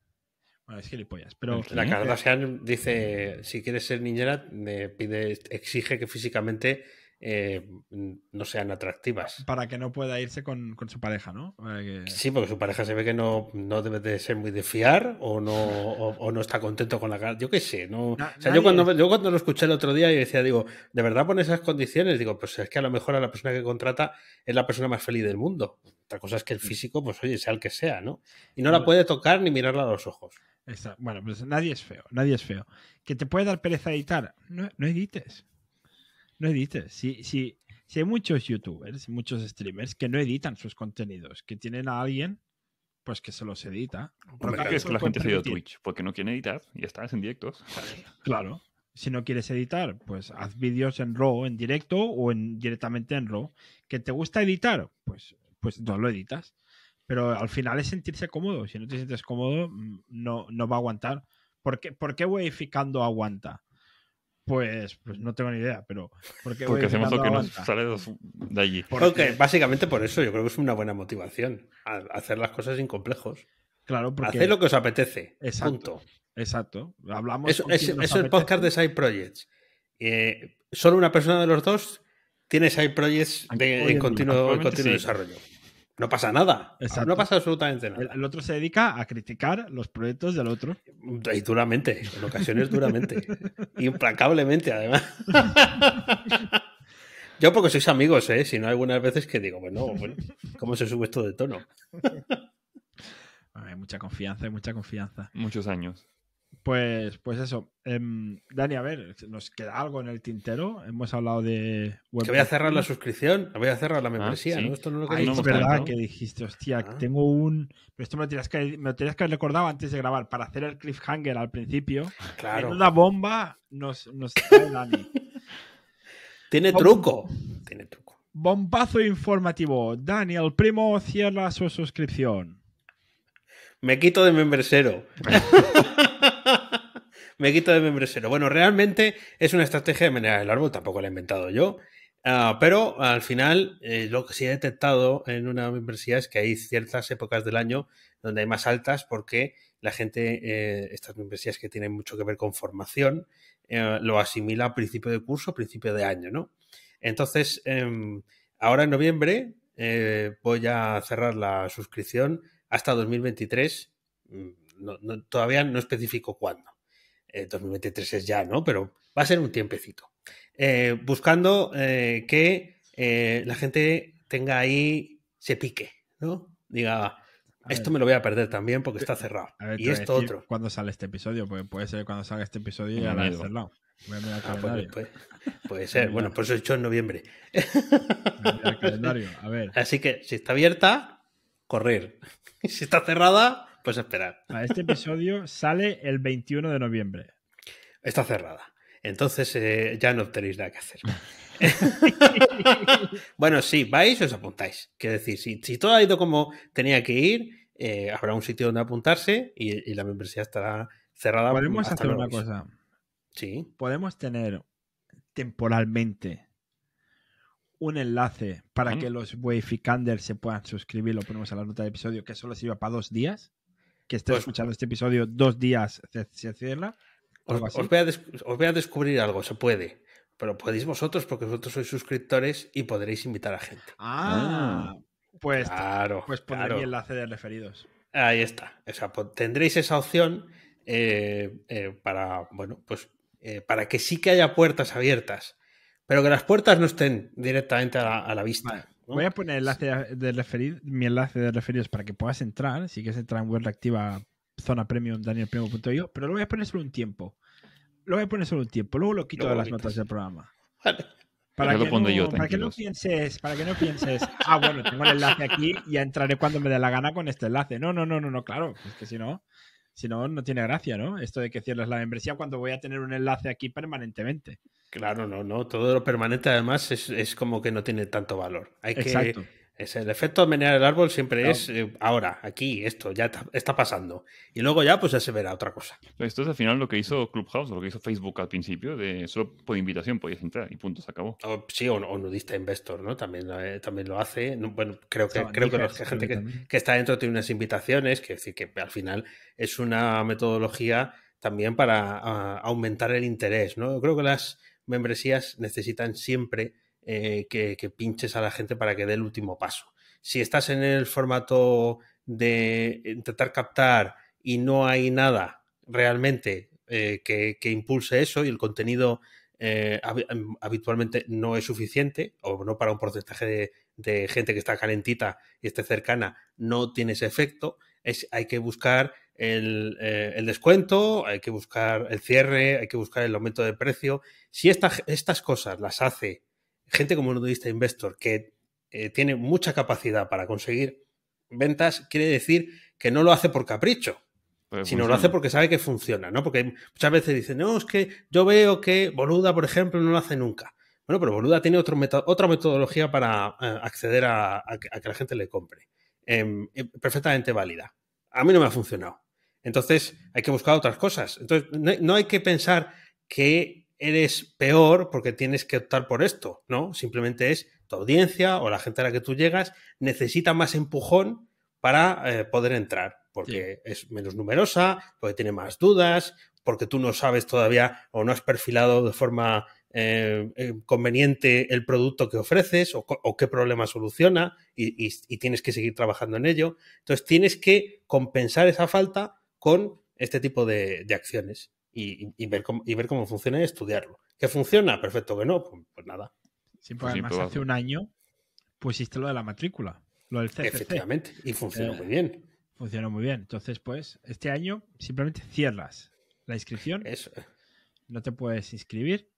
bueno, es gilipollas. Pero. La Kardashian dice, si quieres ser niñera, me pide, exige que físicamente eh, no sean atractivas. para que no pueda irse con, con su pareja, ¿no? Que- Sí, porque su pareja se ve que no, no debe de ser muy de fiar o no, o, o no está contento con la cara. Yo qué sé, no. Na- o sea, yo cuando, yo cuando lo escuché el otro día y decía, digo, ¿de verdad pone esas condiciones? Digo, pues es que a lo mejor a la persona que contrata es la persona más feliz del mundo. Otra cosa es que el físico, pues oye, sea el que sea, ¿no? Y no la puede tocar ni mirarla a los ojos. Bueno, pues nadie es feo, nadie es feo. ¿Que te puede dar pereza editar? No, no edites. No edites. Si, si, si hay muchos youtubers, muchos streamers que no editan sus contenidos, que tienen a alguien, pues que se los edita. ¿Por Porque qué crees eso que la gente se ha ido a. Twitch? Porque no quieren editar y estás en directos. Claro. Si no quieres editar, pues haz vídeos en RAW, en directo o en, directamente en RAW. ¿Que te gusta editar? Pues, pues no lo editas. Pero al final es sentirse cómodo. Si no te sientes cómodo, mm, no, no va a aguantar. ¿Por qué, ¿Por qué aguanta? Pues, pues no tengo ni idea, pero ¿por qué Porque hacemos lo que nos sale de allí. Porque- básicamente por eso yo creo que es una buena motivación. a- Hacer las cosas sin complejos. Claro, porque... Hacer lo que os apetece. Exacto. Punto. Exacto. Hablamos es, eso es el podcast de Side Projects. Eh, solo una persona de los dos tiene Side Projects de- en en continuo, en actualmente continuo sí. desarrollo. No pasa nada. Exacto. No pasa absolutamente nada. El, el otro se dedica a criticar los proyectos del otro. Y duramente, en ocasiones duramente. Implacablemente, además. Yo porque sois amigos, ¿eh? Si no, algunas veces que digo, bueno, bueno, ¿cómo se sube esto de tono? Hay mucha confianza, hay mucha confianza. Muchos años. Pues, pues eso. Em, Dani, a ver, ¿nos queda algo en el tintero? Hemos hablado de. web Que voy a cerrar la suscripción, voy a cerrar la membresía, sí. ¿no? Esto no es lo que Ay, no es verdad que dijiste, hostia, Ah. tengo un. Pero esto me lo, tenías que, me lo tenías que haber recordado antes de grabar para hacer el cliffhanger al principio. Claro. Menuda bomba nos, nos trae Dani. Tiene truco. Tiene truco. Bombazo informativo. Dani, el primo cierra su suscripción. Me quito de membresero. Me quito de membresero. Bueno, realmente es una estrategia de manera del árbol, tampoco la he inventado yo. Ah, pero al final, eh, lo que sí he detectado en una membresía es que hay ciertas épocas del año donde hay más altas porque la gente, eh, estas membresías que tienen mucho que ver con formación, eh, lo asimila a principio de curso, principio de año, ¿no? Entonces, em, ahora en noviembre voy a cerrar la suscripción hasta 2023. Mm, no- no- todavía no especifico cuándo. Eh, 2023 es ya, ¿no? Pero va a ser un tiempecito. Eh, buscando eh, que eh, la gente tenga ahí, se pique, ¿no? Diga, A esto me lo voy a perder también porque está cerrado. A ver, te y esto otro. ¿Cuándo sale este episodio? Porque puede ser cuando salga este episodio y ya la he cerrado. Voy a mirar el Ah, pues, puede, ser. Bueno, por eso he hecho en noviembre. Voy a mirar el calendario. A ver. Así que si está abierta, correr. Si está cerrada, pues esperar. Este episodio sale el 21 de noviembre. Está cerrada. Entonces eh, ya no tenéis nada que hacer. bueno, sí, vais os apuntáis. Quiero decir, si, si todo ha ido como tenía que ir, eh, habrá un sitio donde apuntarse y, y la membresía estará cerrada. Podemos hasta hacer una cosa. Sí. Podemos tener temporalmente un enlace para que los Wayficanders se puedan suscribir. Lo ponemos en la nota del episodio que solo sirva para dos días. Que esté Pues- escuchando este episodio dos días se, se cierra. Os, os voy a des- os voy a descubrir algo, se puede. Pero podéis vosotros, porque vosotros sois suscriptores y podréis invitar a gente. Ah, pues, Claro. pues pondré claro. mi enlace de referidos. Ahí está. O sea, po- tendréis esa opción eh, eh, para, bueno, pues eh, para que sí que haya puertas abiertas, pero que las puertas no estén directamente a la, a la vista. Vale, ¿no? Voy a poner el enlace de referir, mi enlace de referidos para que puedas entrar. Si quieres entrar en web reactiva, zona premium, danielprimo.io, pero lo voy a poner solo un tiempo. Lo voy a poner solo un tiempo. Luego lo quito Luego de las notas del programa. Vale. Para que, no, yo, para que no pienses, para que no pienses, ah, bueno, tengo el enlace aquí y ya entraré cuando me dé la gana con este enlace. No, no, no, no, no, claro. Es que si no, si no, no tiene gracia, ¿no? Esto de que cierres la membresía cuando voy a tener un enlace aquí permanentemente. Claro, no, no. Todo lo permanente, además, es, es como que no tiene tanto valor. Hay que. Es el efecto de menear el árbol siempre Claro. es eh, ahora, aquí, esto, ya está pasando. Y luego ya, pues ya se verá otra cosa. Esto es al final lo que hizo Clubhouse, lo que hizo Facebook al principio, de solo por invitación podías entrar y punto, se acabó. O, sí, o, o nudista investor, ¿no? También, eh, también lo hace. No, Bueno, creo que, creo que la gente que está dentro tiene unas invitaciones, que decir que al final es una metodología también para ah, aumentar el interés, ¿no? Yo creo que las membresías necesitan siempre eh, que, pinches a la gente para que dé el último paso. Si estás en el formato de intentar captar y no hay nada realmente eh, que, impulse eso y el contenido eh, em, habitualmente no es suficiente o no para un porcentaje de, gente que está calentita y esté cercana no tiene ese efecto, hay que buscar el, descuento, hay que buscar el cierre, hay que buscar el aumento de precio. Si esta- estas cosas las hace gente como un nudista investor que eh, tiene mucha capacidad para conseguir ventas, quiere decir que no lo hace por capricho, Pero sino lo hace porque sabe que funciona, ¿no? Porque muchas veces dicen, no, es que yo veo que Boluda, por ejemplo, no lo hace nunca. Bueno, pero Boluda tiene otro meto- otra metodología para eh, acceder a, a que a que la gente le compre. Em, eh, perfectamente válida. A mí no me ha funcionado. Entonces, hay que buscar otras cosas. Entonces, no, no hay que pensar que eres peor porque tienes que optar por esto, ¿no? Simplemente es tu audiencia o la gente a la que tú llegas necesita más empujón para eh, poder entrar, porque es menos numerosa, porque tiene más dudas, porque tú no sabes todavía o no has perfilado de forma eh, eh, conveniente el producto que ofreces o, qué problema soluciona y, y- y tienes que seguir trabajando en ello. Entonces tienes que compensar esa falta con este tipo de, de acciones y, ver cómo, y ver cómo funciona y estudiarlo. ¿Que funciona? Perfecto que no, pues, pues nada. Sí, Pues pues sí, además probarlo. hace un año pusiste lo de la matrícula, lo del CCC. Efectivamente. Y funciona Eh, muy bien. Funcionó muy bien. Entonces, pues, este año simplemente cierras la inscripción, Eso. no te puedes inscribir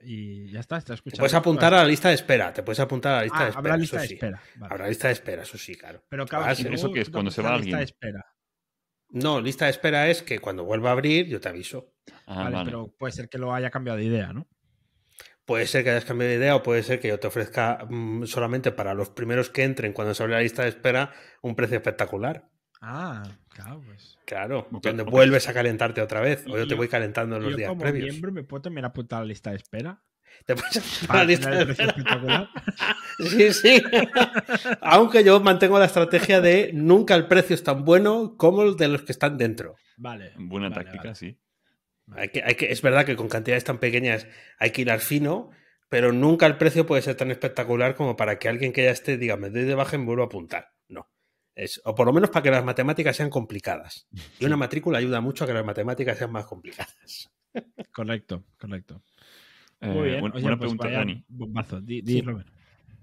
y ya está, estás Te escuchando. puedes apuntar a la lista de espera. Te puedes apuntar a la lista Ah, de espera. habrá lista eso de sí. espera. vale. Habrá lista de espera, eso sí, claro. Pero claro, Ah, si sí, ¿eso es? Cuando se va a la lista de alguien. espera. No, lista de espera es que cuando vuelva a abrir yo te aviso. Ah, vale, vale. pero puede ser que lo haya cambiado de idea, ¿no? Puede ser que hayas cambiado de idea o puede ser que yo te ofrezca mm, solamente para los primeros que entren cuando se abre la lista de espera un precio espectacular. Ah, claro, pues. Claro, donde vuelves a calentarte otra vez. O yo te voy calentando en los Yo días como previos. miembro me puedo también apuntar a la lista de espera. Te puedes apuntar a la lista de espera. espectacular. Sí, sí. Aunque yo mantengo la estrategia de nunca el precio es tan bueno como el de los que están dentro. Vale. Buena vale, táctica, vale. sí. Hay que, hay que, es verdad que con cantidades tan pequeñas hay que hilar fino, pero nunca el precio puede ser tan espectacular como para que alguien que ya esté diga, me doy de baja y me vuelvo a apuntar. No. Es, o por lo menos para que las matemáticas sean complicadas. Y una matrícula ayuda mucho a que las matemáticas sean más complicadas. Correcto, correcto. Eh, Muy bien. un- Oye, una pues pregunta, vaya Dani. bombazo. Di, Sí. di, Robert.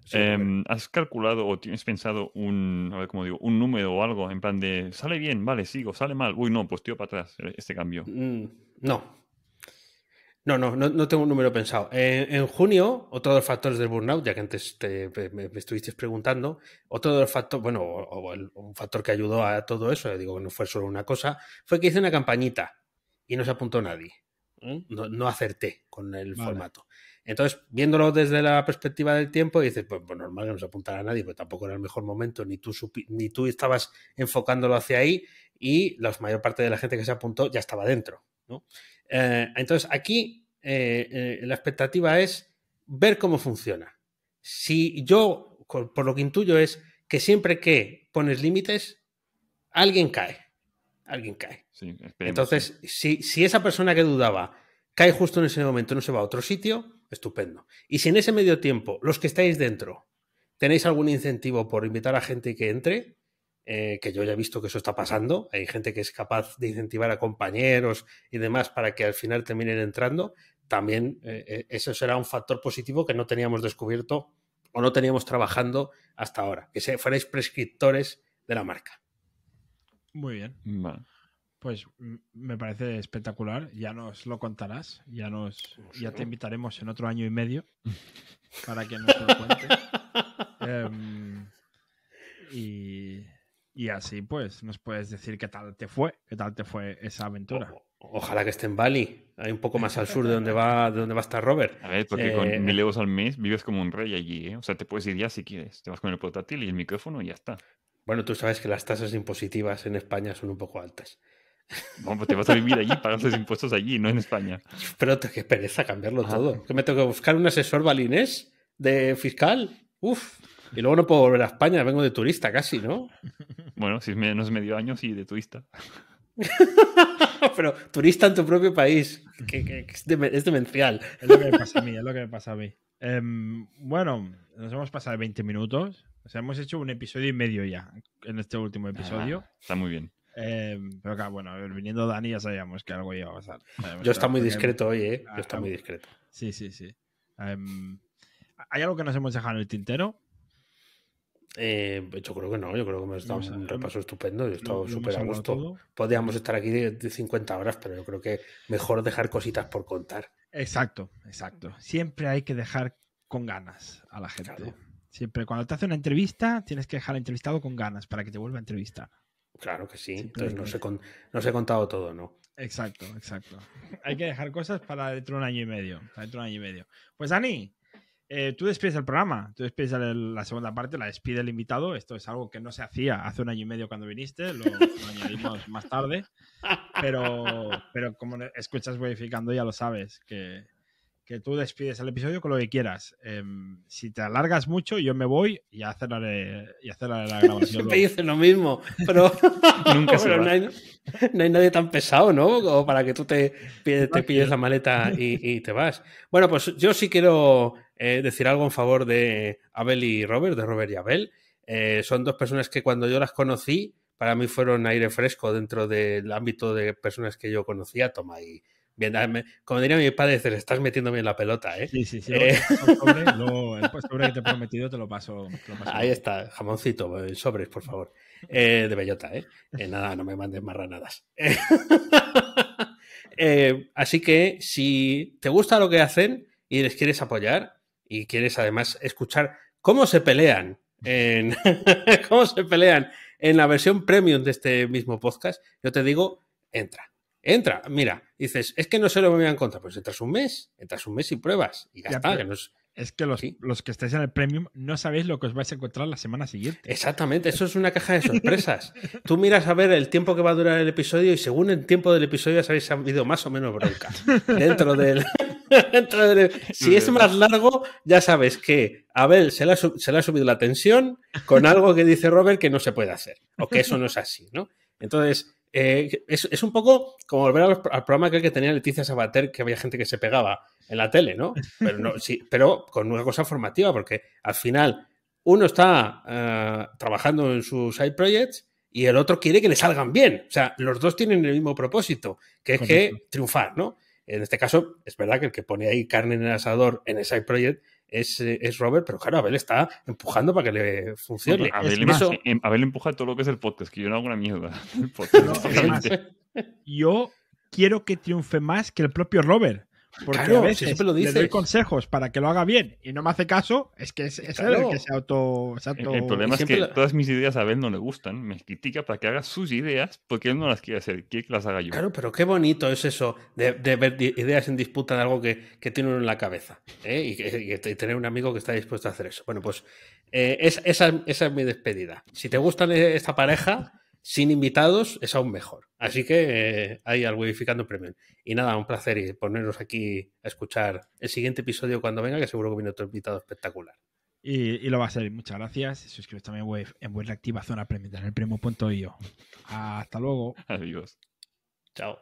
Sí, Em, ¿Has calculado o tienes pensado un, a ver cómo digo, un número o algo en plan de sale bien, vale, sigo, sale mal, uy, no, pues tío para atrás eh, este cambio? Mm, No. No, no, no, no tengo un número pensado. Eh, en junio, otro de los factores del burnout, ya que antes te- me, me estuviste preguntando, otro de los factores, bueno, o, o el- un factor que ayudó a todo eso, digo que no fue solo una cosa, fue que hice una campañita y no se apuntó nadie. ¿eh? No, no acerté con el Vale. formato. Entonces, viéndolo desde la perspectiva del tiempo, dices, pues, pues normal que no se apuntara nadie, pues tampoco era el mejor momento, ni tú, ni tú estabas enfocándolo hacia ahí y la mayor parte de la gente que se apuntó ya estaba dentro. ¿no? Eh, entonces, aquí eh, eh, la expectativa es ver cómo funciona. Si yo, por lo que intuyo, es que siempre que pones límites, alguien cae. Alguien cae. Sí. Entonces, si, si esa persona que dudaba cae justo en ese momento, no se va a otro sitio, estupendo. Y si en ese medio tiempo, los que estáis dentro, tenéis algún incentivo por invitar a gente que entre, eh, que yo ya he visto que eso está pasando, hay gente que es capaz de incentivar a compañeros y demás para que al final terminen entrando, también eh, eh, eso será un factor positivo que no teníamos descubierto o no teníamos trabajando hasta ahora, que se, fuerais prescriptores de la marca. Muy bien. Vale. Pues me parece espectacular. Ya nos lo contarás. Ya nos ya te invitaremos en otro año y medio para que nos lo cuente. Em, y, y así pues nos puedes decir qué tal te fue, qué tal te fue esa aventura. O- Ojalá que esté en Bali, ahí un poco más al sur de donde va, de donde va a estar Robert. A ver, porque Eh, con mil euros al mes vives como un rey allí, ¿eh? O sea, te puedes ir ya si quieres. Te vas con el portátil y el micrófono y ya está. Bueno, tú sabes que las tasas impositivas en España son un poco altas. Bueno, pues te vas a vivir allí, pagas los impuestos allí, no en España. Pero te- qué pereza cambiarlo Ah. todo. Que me tengo que buscar un asesor balinés de fiscal. Uf. Y luego no puedo volver a España, vengo de turista casi, ¿no? Bueno, si es menos medio año, sí, de turista. Pero turista en tu propio país, que, que- que es, deme- es demencial. Es lo que me pasa a mí, es lo que me pasa a mí. Em, bueno, nos hemos pasado 20 minutos. O sea, hemos hecho un episodio y medio ya en este último episodio. Ah, está muy bien. Em, pero claro, bueno, viniendo Dani ya sabíamos que algo iba a pasar. Yo está muy porque- discreto hoy, ¿eh? Yo Ah, está muy discreto. Sí, sí, sí. Em, ¿Hay algo que nos hemos dejado en el tintero? Eh, yo creo que no, yo creo que hemos a- un repaso estupendo. Yo he estado súper a gusto. todo. Podríamos estar aquí de, de 50 horas, pero yo creo que mejor dejar cositas por contar. Exacto, exacto. Siempre hay que dejar con ganas a la gente. Claro. Siempre, cuando te hace una entrevista, tienes que dejar al entrevistado con ganas para que te vuelva a entrevistar. Claro que sí. Entonces no he, con- no os he contado todo, ¿no? Exacto, exacto. Hay que dejar cosas para dentro de un año y medio. para dentro de un año y medio. Pues Dani, eh, tú despides el programa. Tú despides la segunda parte, la despide el invitado. Esto es algo que no se hacía hace un año y medio cuando viniste. Lo, lo añadimos más tarde. Pero, pero como escuchas verificando, ya lo sabes. Que, que tú despides el episodio con lo que quieras. Em, si te alargas mucho, yo me voy y ya cerraré, ya cerraré la grabación. Siempre dicen lo mismo, pero, Nunca se pero no, hay, no hay nadie tan pesado, ¿no? Como para que tú te, pi- te pilles la maleta y, y te vas. Bueno, pues yo sí quiero eh, decir algo en favor de Abel y Robert, de Robert y Abel. Eh, son dos personas que cuando yo las conocí, para mí fueron aire fresco dentro del ámbito de personas que yo conocía. Toma ahí. Bien, dame- como diría mi padre, dices, estás metiéndome en la pelota, ¿eh? Sí, sí, sí. Eh. el sobre, luego el sobre que te he prometido te lo paso. te lo paso Ahí está, jamoncito, eh, sobres, por favor. Eh, de bellota, ¿eh? Eh, Nada, no me mandes marranadas. Eh, así que si te gusta lo que hacen y les quieres apoyar y quieres además escuchar cómo se pelean en cómo se pelean en la versión premium de este mismo podcast, yo te digo, entra. Entra, mira, dices, es que no sé lo que me voy a encontrar. Pues entras un mes, entras un mes y pruebas. Y ya, Ya, está, pero- que no es, Es que los, Sí. los que estáis en el premium no sabéis lo que os vais a encontrar la semana siguiente. Exactamente, eso es una caja de sorpresas. Tú miras a ver el tiempo que va a durar el episodio y según el tiempo del episodio ya sabéis habido más o menos bronca. Dentro del. dentro del- si es más largo, ya sabes que Abel se le, ha, se le ha subido la tensión con algo que dice Robert que no se puede hacer. O que eso no es así, ¿no? Entonces, eh, es, es un poco como volver al programa aquel que tenía Leticia Sabater, que había gente que se pegaba en la tele, ¿no? Pero, no, sí, pero con una cosa formativa, porque al final uno está eh, trabajando en sus side projects y el otro quiere que le salgan bien. O sea, los dos tienen el mismo propósito, que es que triunfar, ¿no? En este caso, es verdad que el que pone ahí carne en el asador en el side project es, eh, es, Robert, pero claro, Abel está empujando para que le funcione. Abel, em, Abel, empuja todo lo que es el podcast, que yo no hago una mierda. yo quiero que triunfe más que el propio Robert. Porque a veces lo le doy consejos para que lo haga bien y no me hace caso, es que es, es el que se auto, El, problema es que todas mis ideas a Abel no le gustan, me critica para que haga sus ideas porque él no las quiere hacer, quiere que las haga yo. Claro, pero qué bonito es eso de, ver ideas en disputa de algo que, tiene uno en la cabeza ¿eh? y, tener un amigo que está dispuesto a hacer eso. Bueno, pues eh, esa, esa es mi despedida. Si te gusta esta pareja sin invitados es aún mejor. Así que eh, ahí al Widificando Premium. Y nada, un placer y ponernos aquí a escuchar el siguiente episodio cuando venga, que seguro que viene otro invitado espectacular. Y, lo va a ser. Muchas gracias. Suscríbete también web en vuestra activa zona premium en el. Hasta luego. Adiós. Chao.